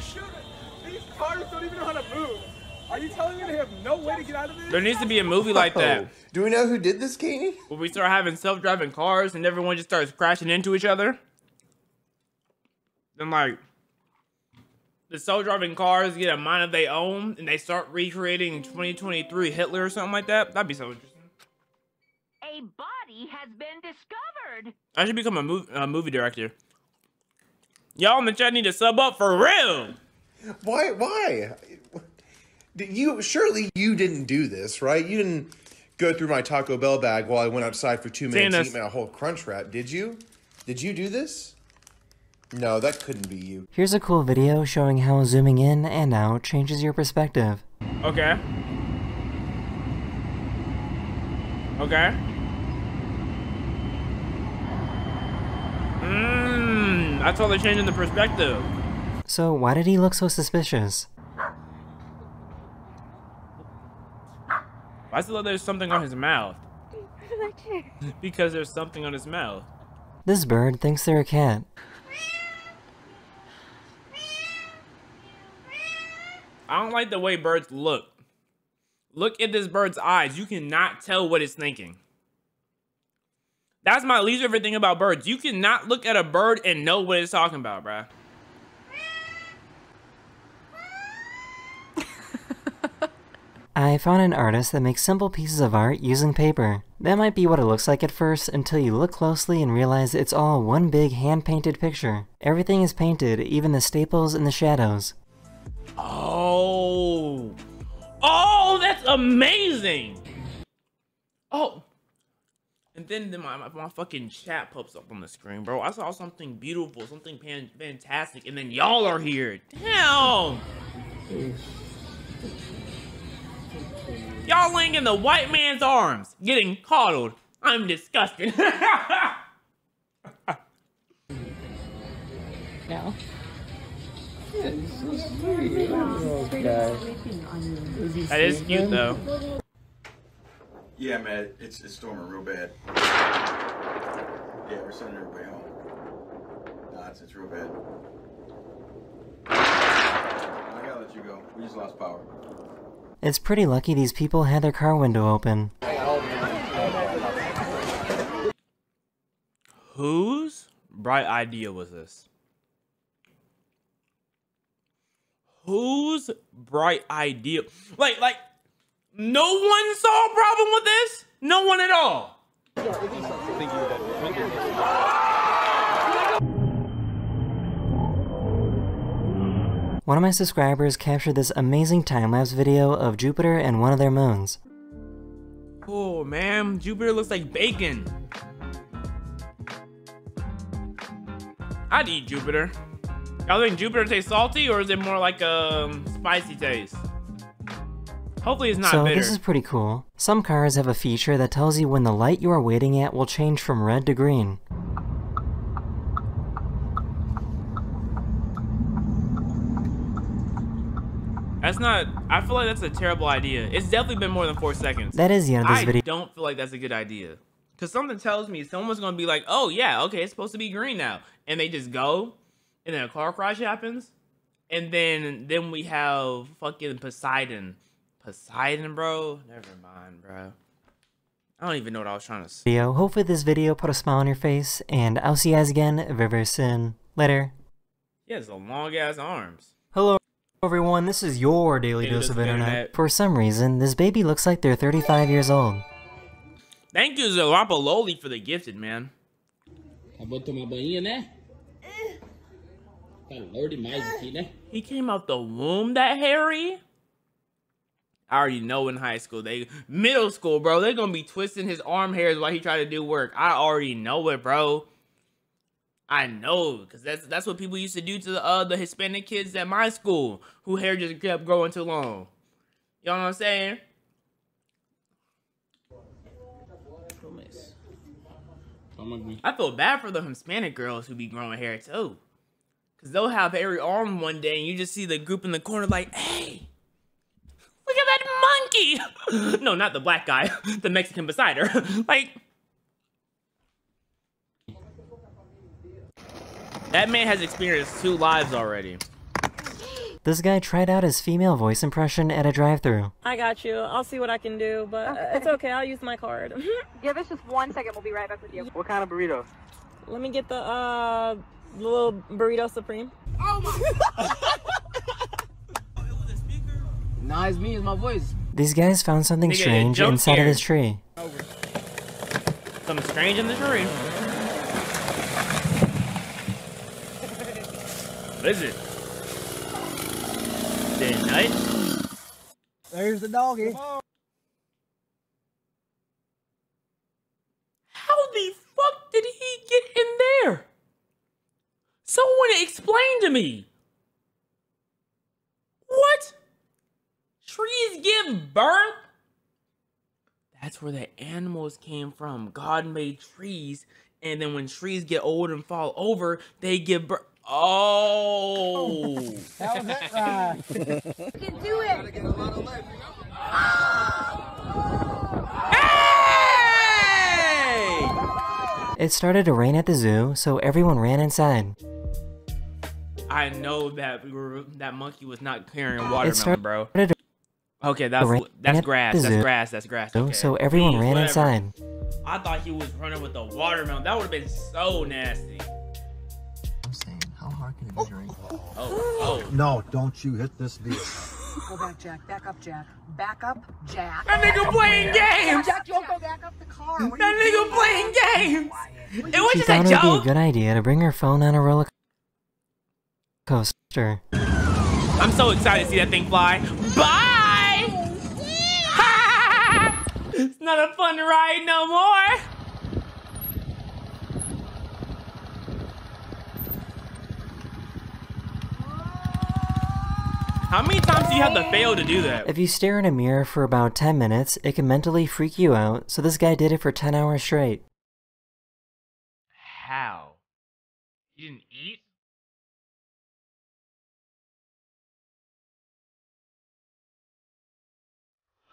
These cars don't even know how to move. Are you telling me they have no way to get out of this? There needs to be a movie like that. Oh, Do we know who did this, Katie? Where we start having self-driving cars and everyone just starts crashing into each other. Then like the self-driving cars get a mind of their own and they start recreating 2023 Hitler or something like that. That'd be so interesting. A body has been discovered. I should become a, mov- a movie director. Y'all in the chat need to sub up for real. Why? Why? Did You surely you didn't do this, right? You didn't go through my Taco Bell bag while I went outside for two minutes to eat my whole crunch wrap. Did you? Did you do this? No, that couldn't be you. Here's a cool video showing how zooming in and out changes your perspective. Okay. Okay. Mmm, that's all they're changing the perspective. So why did he look so suspicious? Why does it like there's something on his mouth? because there's something on his mouth. This bird thinks they're a cat. I don't like the way birds look. Look at this bird's eyes. You cannot tell what it's thinking. That's my least favorite thing about birds. You cannot look at a bird and know what it's talking about, bruh. I found an artist that makes simple pieces of art using paper. That might be what it looks like at first until you look closely and realize it's all one big hand-painted picture. Everything is painted, even the staples and the shadows. Oh. Oh, that's amazing. Oh. And then, then my, my, my fucking chat pops up on the screen, bro. I saw something beautiful, something pan- fantastic, and then y'all are here. Damn. Y'all laying in the white man's arms, getting coddled. I'm disgusted. No. That is cute though. Yeah, man, it's, it's storming real bad. Yeah, we're sending everybody home. Nah, it's, it's real bad. I gotta let you go. We just lost power. It's pretty lucky these people had their car window open. Whose bright idea was this? Whose bright idea? Like, like, no one saw a problem with this? No one at all. One of my subscribers captured this amazing time-lapse video of Jupiter and one of their moons. Oh man, Jupiter looks like bacon. I'd eat Jupiter. Y'all think Jupiter tastes salty or is it more like a um, spicy taste? Hopefully it's not so bitter. this is pretty cool. Some cars have a feature that tells you when the light you are waiting at will change from red to green. That's not. I feel like that's a terrible idea. It's definitely been more than four seconds. That is the end of this I video. I don't feel like that's a good idea. Cause something tells me someone's gonna be like, "Oh yeah, okay, it's supposed to be green now," and they just go, and then a car crash happens, and then then we have fucking Poseidon. Poseidon, bro. Never mind, bro. I don't even know what I was trying to say. Video. Hopefully this video put a smile on your face, and I'll see you guys again very, very soon. Later. He has the long ass arms. Hello everyone, this is your Daily Daily Dose of Internet. Internet. For some reason, this baby looks like they're 35 years old. Thank you, Zalapaloli, for the gifted, man. Acabou de tomar banho, né? Calor demais aqui, né? He came out the womb that hairy? I already know in high school, they middle school, bro, they're gonna be twisting his arm hairs while he try to do work. I already know it, bro. I know, because that's that's what people used to do to the uh the Hispanic kids at my school who hair just kept growing too long. You know what I'm saying? I feel bad for the Hispanic girls who be growing hair too. Cause they'll have hairy arm one day and you just see the group in the corner like, hey, that no, not the black guy, the Mexican beside her. like, that man has experienced two lives already. This guy tried out his female voice impression at a drive-thru. I got you. I'll see what I can do, but uh, it's okay. I'll use my card. Give us just one second. We'll be right back with you. What kind of burrito? Let me get the uh little burrito supreme. Oh my! Nah, it's me, it's my voice. These guys found something strange inside of this tree. Something strange in the tree. What is it? Is it night? There's the doggy. How the fuck did he get in there? Someone explain to me. What? Trees give birth? That's where the animals came from. God made trees, and then when trees get old and fall over, they give birth. Oh. How's that ride? You can do it. Hey! It started to rain at the zoo, so everyone ran inside. I know that we were that monkey was not carrying It watermelon, bro. To Okay, that's rain that's at grass. That's grass. That's grass. so- Okay. so everyone Please, ran whatever. inside. I thought he was running with the watermelon. That would have been so nasty. I'm saying, how hard can it be to drink? Oh, oh. No, don't you hit this vehicle. Go back, Jack. Back up, Jack. Back up, Jack. That nigga playing games. Jack, don't go back up the car. That nigga playing games. It was She just a thought it would be a good idea to bring her phone on a roller coaster. I'm so excited to see that thing fly. Bye. It's not a fun ride no more. How many times do you have to fail to do that? If you stare in a mirror for about 10 minutes, it can mentally freak you out, so this guy did it for 10 hours straight. How? You didn't eat?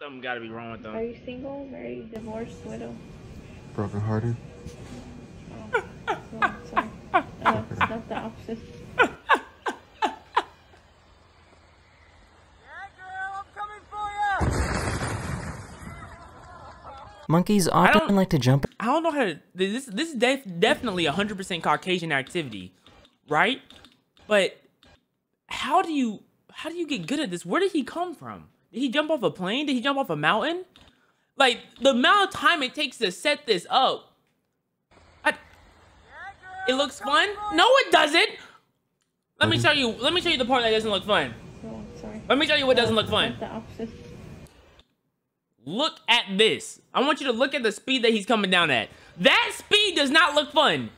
Something gotta be wrong with them. Are you single? Married, divorced, widow? Broken hearted. Oh, sorry. Uh, it's not the option. Monkeys often like to jump I don't know how to. This this is def, definitely 100% Caucasian activity, right? But how do you how do you get good at this? Where did he come from? Did he jump off a plane? Did he jump off a mountain? Like the amount of time it takes to set this up. I, it looks fun. No, it doesn't. Let me show you. Let me show you the part that doesn't look fun. Sorry. Let me show you what doesn't look fun. Look at this. I want you to look at the speed that he's coming down at. That speed does not look fun.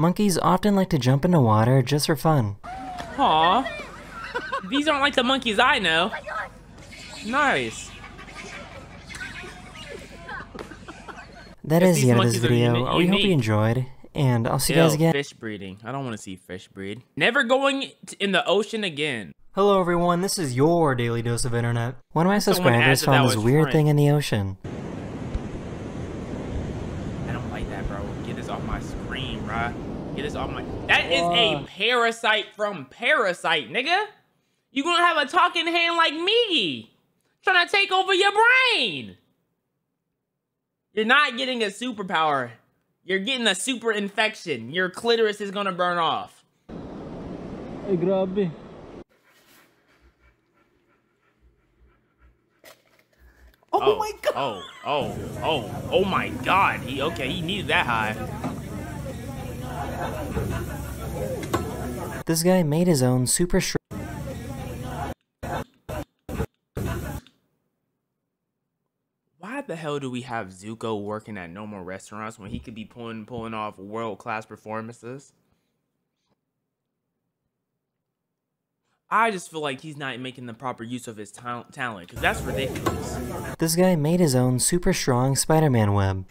Monkeys often like to jump into water just for fun. Aw. These aren't like the monkeys I know. Nice. That is the end of this video. we hope you enjoyed, and I'll see you guys again. Fish breeding. I don't want to see fish breed. Never going in the ocean again. Hello everyone, this is your daily dose of internet. One of my subscribers asked if that found this weird thing in the ocean. I don't like that, bro. Get this off my screen, bruh. Get this off my. That is a parasite from Parasite, nigga. You gonna have a talking hand like me, trying to take over your brain. You're not getting a superpower. You're getting a super infection. Your clitoris is gonna burn off. Hey, grabe. Oh, oh, my god. Oh, oh, oh, oh my god. He okay, he needed that high. This guy made his own super shri- Why the hell do we have Zuko working at normal restaurants when he could be pulling pulling off world class performances? I just feel like he's not making the proper use of his tal- talent because that's ridiculous. This guy made his own super strong Spider-Man web.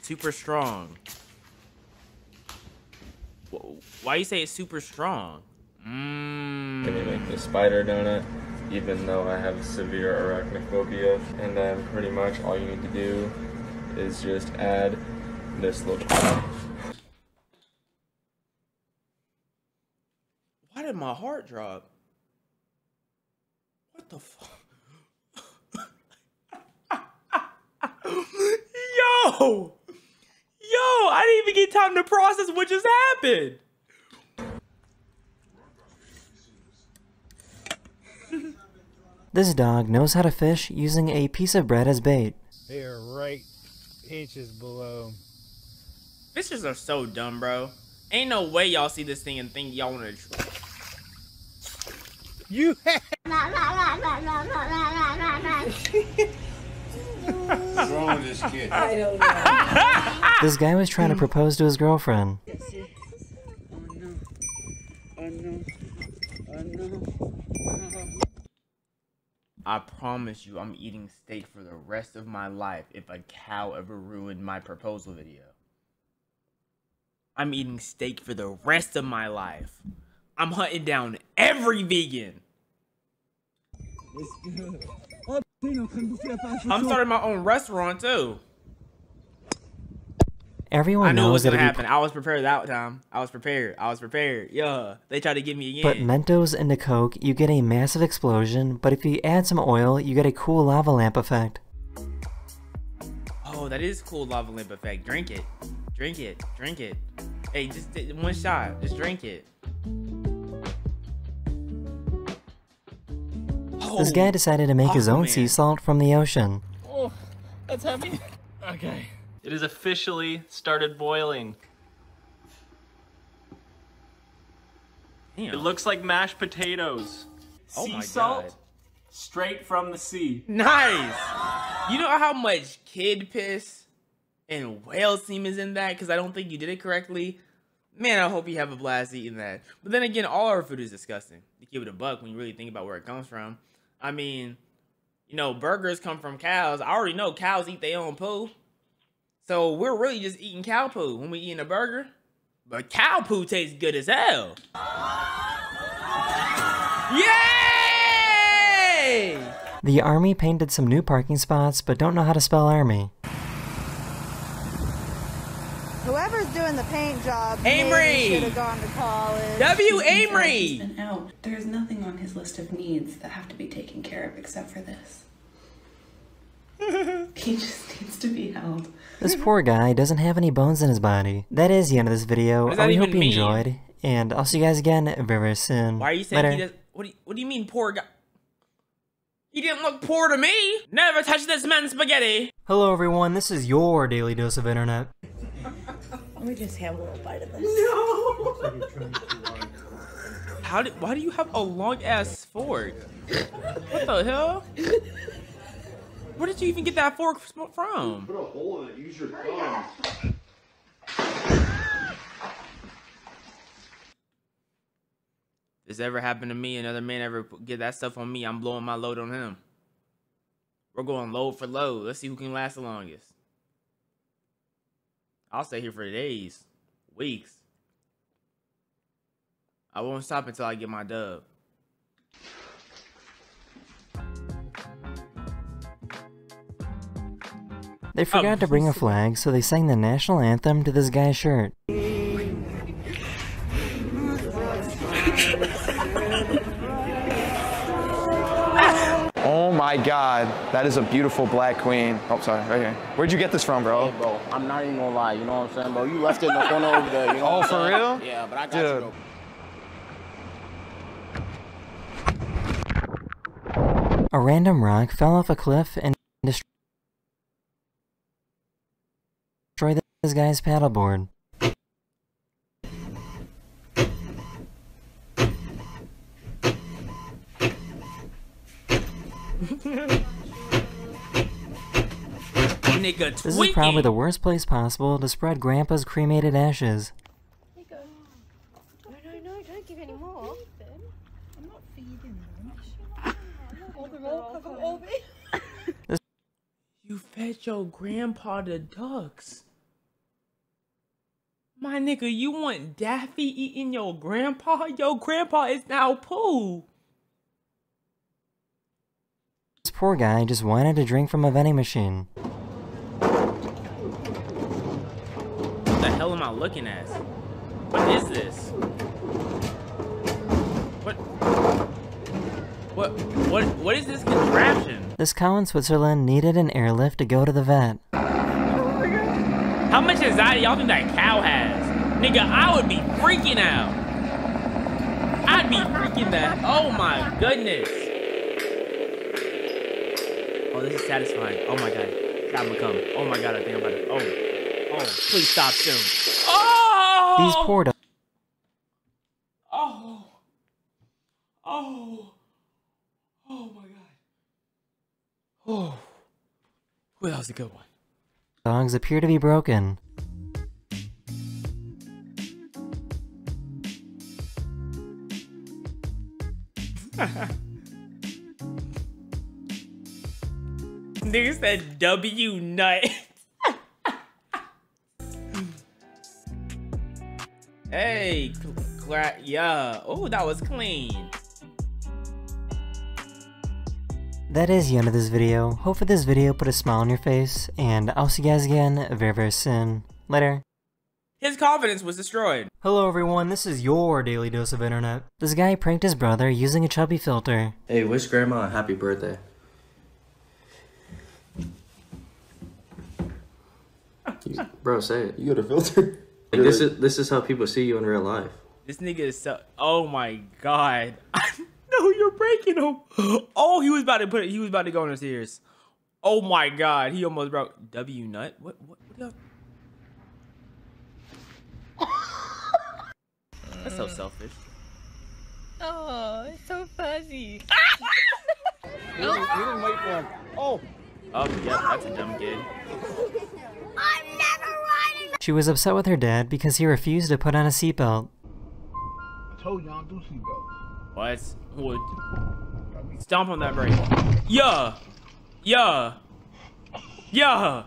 Super strong. Wh- Why you say it's super strong? Mmm. Can you make the spider donut? Even though I have severe arachnophobia, and then pretty much all you need to do is just add this little. Why did my heart drop? What the fuck? Yo! Yo, I didn't even get time to process what just happened. This dog knows how to fish using a piece of bread as bait. They are right inches below. Fishers are so dumb, bro. Ain't no way y'all see this thing and think y'all wanna. You. What's wrong with this kid? I don't know. this guy was trying to propose to his girlfriend. Oh no. Oh no. Oh no. I promise you, I'm eating steak for the rest of my life if a cow ever ruined my proposal video. I'm eating steak for the rest of my life. I'm hunting down every vegan. I'm starting my own restaurant too. Everyone I knew it knows was that gonna if you happen. I was prepared that time. I was prepared. I was prepared. Yeah, they tried to get me again. put Mentos into Coke, you get a massive explosion, but if you add some oil, you get a cool lava lamp effect. Oh, that is cool lava lamp effect. Drink it. Drink it. Drink it. Hey, just one shot. Just drink it. This guy oh, decided to make his own sea salt from the ocean. Oh, that's heavy. Okay. It has officially started boiling. It looks like mashed potatoes. Oh sea my salt, God. straight from the sea. Nice. You know how much kid piss and whale semen is in that? Because I don't think you did it correctly. Man, I hope you have a blast eating that. But then again, all our food is disgusting. To give it a buck when you really think about where it comes from. I mean, you know, burgers come from cows. I already know cows eat their own poo. So we're really just eating cow poo when we eating a burger. But cow poo tastes good as hell. Yay! The army painted some new parking spots, but don't know how to spell army. Whoever's doing the paint job Amory! should have gone to college. W. He's Amory! been out. There's nothing on his list of needs that have to be taken care of except for this. he just needs to be held. This poor guy doesn't have any bones in his body. That is the end of this video. I hope you mean? enjoyed, and I'll see you guys again very, very soon. Why are you saying Later. he does? What do you, what do you mean poor guy? He didn't look poor to me. Never touch this man's spaghetti. Hello everyone, this is your daily dose of internet. Let me just have a little bite of this. No! How did? Why do you have a long ass fork? What the hell? Where did you even get that fork sm- from? Put a hole in it. Use your thumbs. This ever happened to me? Another man ever get that stuff on me? I'm blowing my load on him. We're going load for load. Let's see who can last the longest. I'll stay here for days, weeks. I won't stop until I get my dub. They oh. forgot to bring a flag, so they sang the national anthem to this guy's shirt. Oh my god, that is a beautiful black queen. Oh, sorry, right here. Where'd you get this from, bro? Hey, bro, I'm not even gonna lie, you know what I'm saying, bro? You left it in the corner over there, you know Oh, what for saying? real? Yeah, but I got Dude. you, though. A random rock fell off a cliff and dest- destroyed this guy's paddleboard. This is probably the worst place possible to spread Grandpa's cremated ashes. No, no, no, don't give any more. I'm not feeding them. All the all cover all the You fed your grandpa the ducks. My nigga, you want Daffy eating your grandpa? Your grandpa is now poo. This poor guy just wanted to drink from a vending machine. What the hell am I looking at? What is this? What? What? What? What is this contraption? This cow in Switzerland needed an airlift to go to the vet. How much anxiety y'all think that cow has? Nigga, I would be freaking out. I'd be freaking that. Oh my goodness. Oh, this is satisfying. Oh my god. God, I'm come. Oh my god, I think I'm about to. Oh. Oh, please stop soon. Oh! These poor dogs. Oh. Oh. Oh my god. Oh. Well, that was a good one. Dogs appear to be broken. Nigga said W nut. hey, yeah. Oh, that was clean. That is the end of this video. Hopefully this video put a smile on your face, and I'll see you guys again very very soon. Later. His confidence was destroyed. Hello everyone, this is your daily dose of internet. This guy pranked his brother using a chubby filter. Hey, wish grandma a happy birthday. You- bro, say it. You got a filter? Like, this is this is how people see you in real life. This nigga is so. Oh my god. no, you're breaking him. Oh, he was about to put it. He was about to go into tears. Oh my god, he almost broke. W nut. What? What? what That's so mm. selfish. Oh, it's so fuzzy. We didn't, we didn't wait for him. Oh! Oh, yep, that's a dumb kid. She was upset with her dad because he refused to put on a seatbelt. I told you I don't do seatbelts. What? Would stomp on that brake. Yeah, yeah, yeah.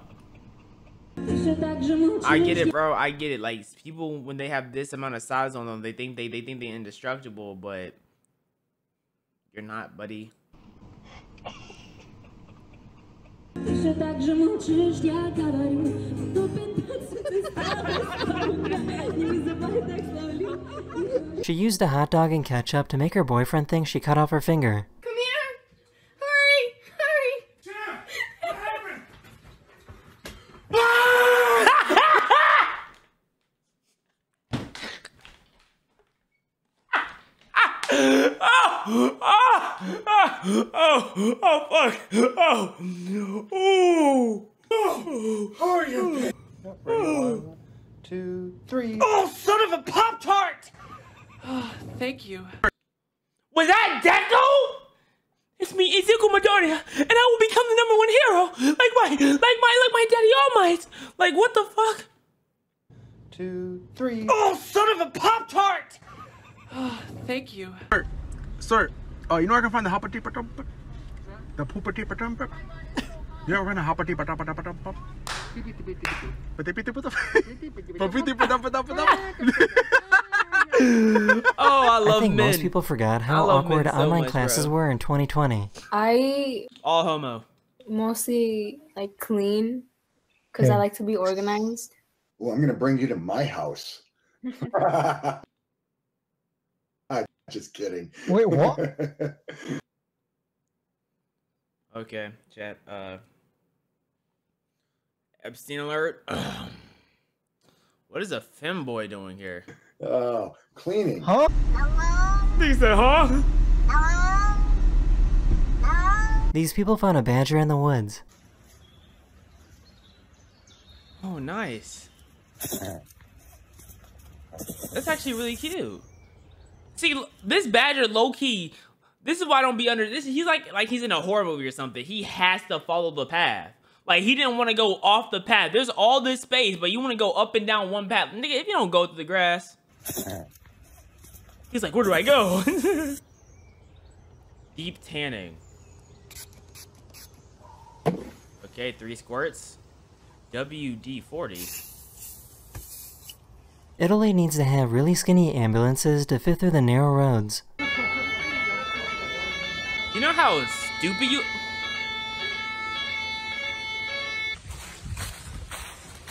I get it, bro. I get it. Like people, when they have this amount of size on them, they think they they think they're indestructible, but you're not, buddy. She used a hot dog and ketchup to make her boyfriend think she cut off her finger. Come here. Hurry, hurry. oh, oh, oh, oh, oh, fuck. Oh, ooh. Oh, How are you? oh. Two, three. Oh, son of a Pop Tart! Oh, Thank you. Was that Deku? It's me, Ezekiel Madonia, and I will become the number one hero, like my, like my, like my daddy All Might. Like what the fuck? Two, three. Oh, son of a Pop Tart! Oh, Thank you. Sir, sir, uh, you know where I can find the hoppity patump? The poopity patump? You know where I can find the hoppity patump? Oh, I love I think men. most people forgot how awkward so online much, classes bro. were in 2020. I All homo. mostly like clean because I like to be organized. Well, I'm gonna bring you to my house. I'm just kidding. Wait, what? Okay, chat. Uh, Epstein alert. what is a femboy doing here? oh, cleaning. Huh? He said, huh? These people found a badger in the woods. Oh, nice. That's actually really cute. See, this badger, low key. This is why I don't be under this. He's like like he's in a horror movie or something. He has to follow the path. Like he didn't want to go off the path. There's all this space, but you want to go up and down one path. Nigga, if you don't go through the grass, he's like, where do I go? Deep tanning. Okay, three squirts. WD forty. Italy needs to have really skinny ambulances to fit through the narrow roads. You know how stupid you.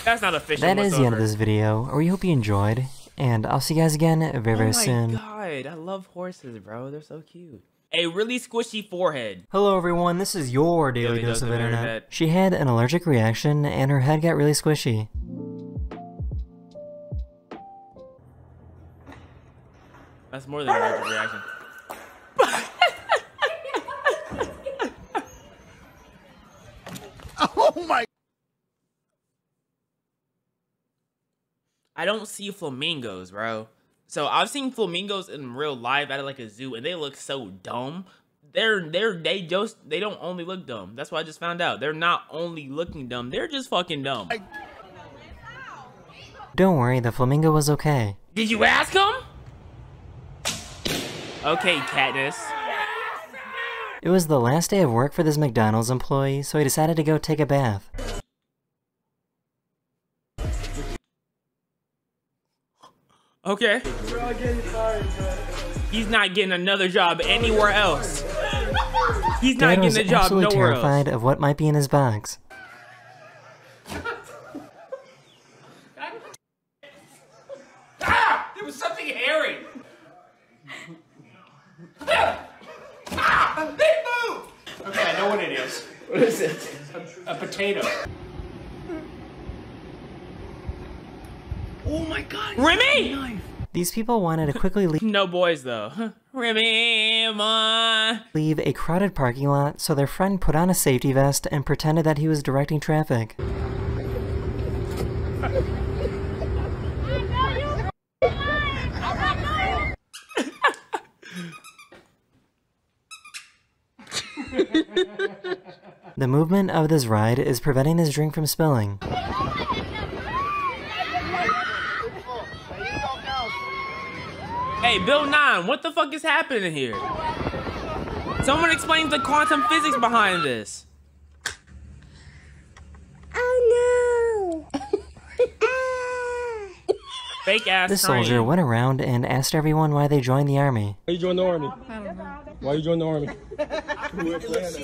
That's not official. That is the end of this video. We hope you enjoyed, and I'll see you guys again very very soon. oh my soon. god, I love horses, bro. They're so cute. A really squishy forehead. Hello everyone, this is your daily dose of internet. She had an allergic reaction and her head got really squishy. That's more than an allergic reaction. Oh my! I don't see flamingos, bro. So I've seen flamingos in real life at like a zoo, and they look so dumb. they're they're they just they don't only look dumb. That's what I just found out. They're not only looking dumb. They're just fucking dumb. Don't worry, the flamingo was okay. Did you ask him? Okay, Katniss. It was the last day of work for this McDonald's employee, so he decided to go take a bath. Okay. He's not getting another job anywhere else. He's not Dad getting was a job absolutely nowhere else. terrified of what might be in his box. Ah! There was something hairy. They moved. Okay, I know what it is. What is it? A, a potato. Oh my god. Remy! These people wanted to quickly leave, No boys though. Remy, ma. leave a crowded parking lot, so their friend put on a safety vest and pretended that he was directing traffic. The movement of this ride is preventing this drink from spilling. Hey, Bill Nye, what the fuck is happening here? Someone explain the quantum physics behind this. Oh no! Fake ass This train. soldier went around and asked everyone why they joined the army. Why you join the army? I don't know. Why you join the army?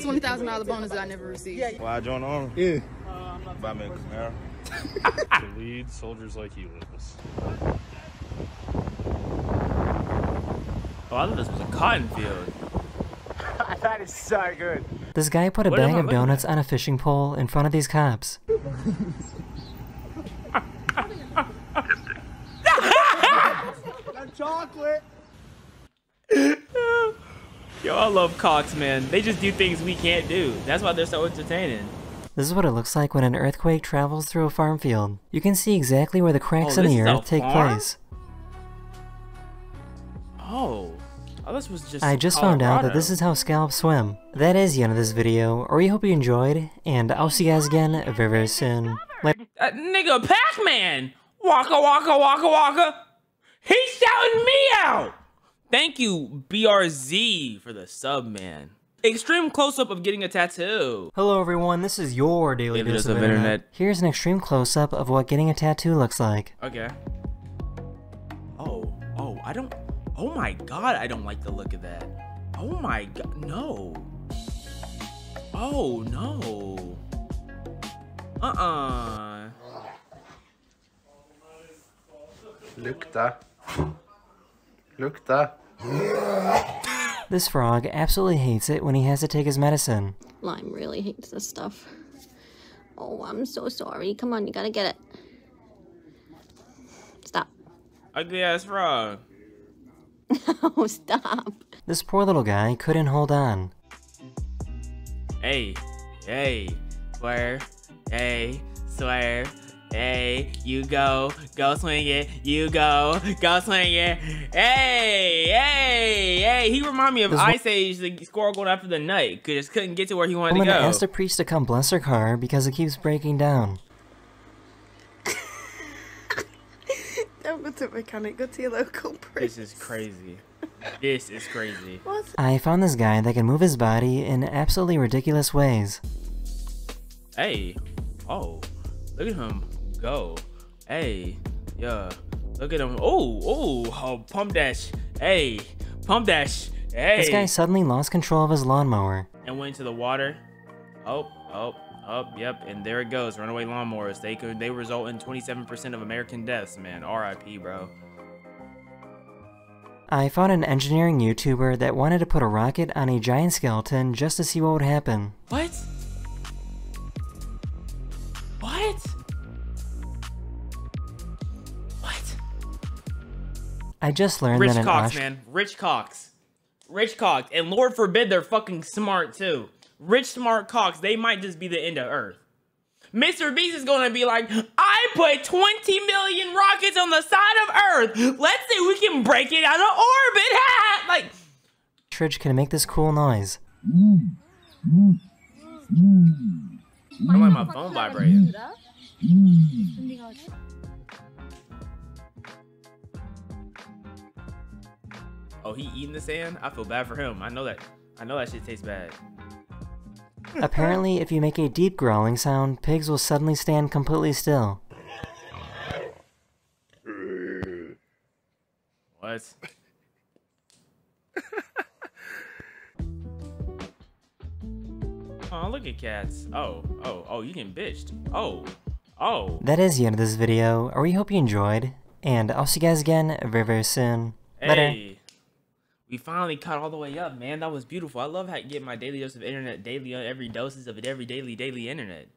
Twenty thousand dollar bonus that I never received. Why I join the army? Yeah. Buy me a Camaro. to lead soldiers like you, Lucas. Oh, I thought this was a cotton field. that is so good. This guy put a What bag of looking donuts on a fishing pole in front of these cops. That chocolate. Yo, I love Cox, man. They just do things we can't do. That's why they're so entertaining. This is what it looks like when an earthquake travels through a farm field. You can see exactly where the cracks Oh, in the earth take farm? place. Oh. Oh, this was just I just found out that this is how scallops swim. That is the end of this video, or we hope you enjoyed, and I'll see you guys again very, very soon. Later. Uh, nigga, Pac-Man! Waka waka waka waka! He's shouting me out! Thank you, BRZ, for the sub, man. Extreme close-up of getting a tattoo. Hello everyone, this is your Daily Daily Dose Dose of of Internet. Internet. Here's an extreme close-up of what getting a tattoo looks like. Okay. Oh, oh, I don't. Oh my god, I don't like the look of that. Oh my god, no. Oh no. Uh-uh. Lukta. Lukta. This frog absolutely hates it when he has to take his medicine. Lime really hates this stuff. Oh, I'm so sorry. Come on, you gotta get it. Stop. Ugly ass frog. Oh, stop. This poor little guy couldn't hold on. Hey, hey, swerve, hey, swerve, hey, you go, go swing it, you go, go swing it, hey, hey, hey. He reminded me of This wo- Ice Age, the squirrel going after the knight, cause just couldn't get to where he wanted Woman to go. asked the priest to come bless her car because it keeps breaking down. Don't go to a mechanic, go to your local priest. This is crazy. This is crazy. What? I found this guy that can move his body in absolutely ridiculous ways. Hey, oh, look at him go. Hey, yeah, look at him. Oh, oh, oh, pump dash. Hey, pump dash. Hey. This guy suddenly lost control of his lawnmower. and went into the water. Oh, oh, oh, yep, and there it goes. Runaway lawnmowers. They could they result in 27% of American deaths, man. R.I.P. bro. I found an engineering YouTuber that wanted to put a rocket on a giant skeleton just to see what would happen. What? What? I just learned Rich that Cox, Osh- man. Rich Cox. Rich Cox. And Lord forbid they're fucking smart too. Rich smart Cox, they might just be the end of Earth. Mr. Beast is gonna be like, I put 20 million rockets on the side of Earth. Let's see if we can break it out of orbit. Ha! like, Tridge, can make this cool noise. I like my phone vibrating. Oh, he eating the sand? I feel bad for him. I know that. I know that shit tastes bad. Apparently, if you make a deep growling sound, pigs will suddenly stand completely still. What? oh, look at cats. Oh, oh, oh, you getting bitched. Oh, oh. That is the end of this video, or we hope you enjoyed, and I'll see you guys again very, very soon. Later. We finally caught all the way up, man. That was beautiful. I love how you get my daily dose of internet daily uh, every doses of it every daily daily internet.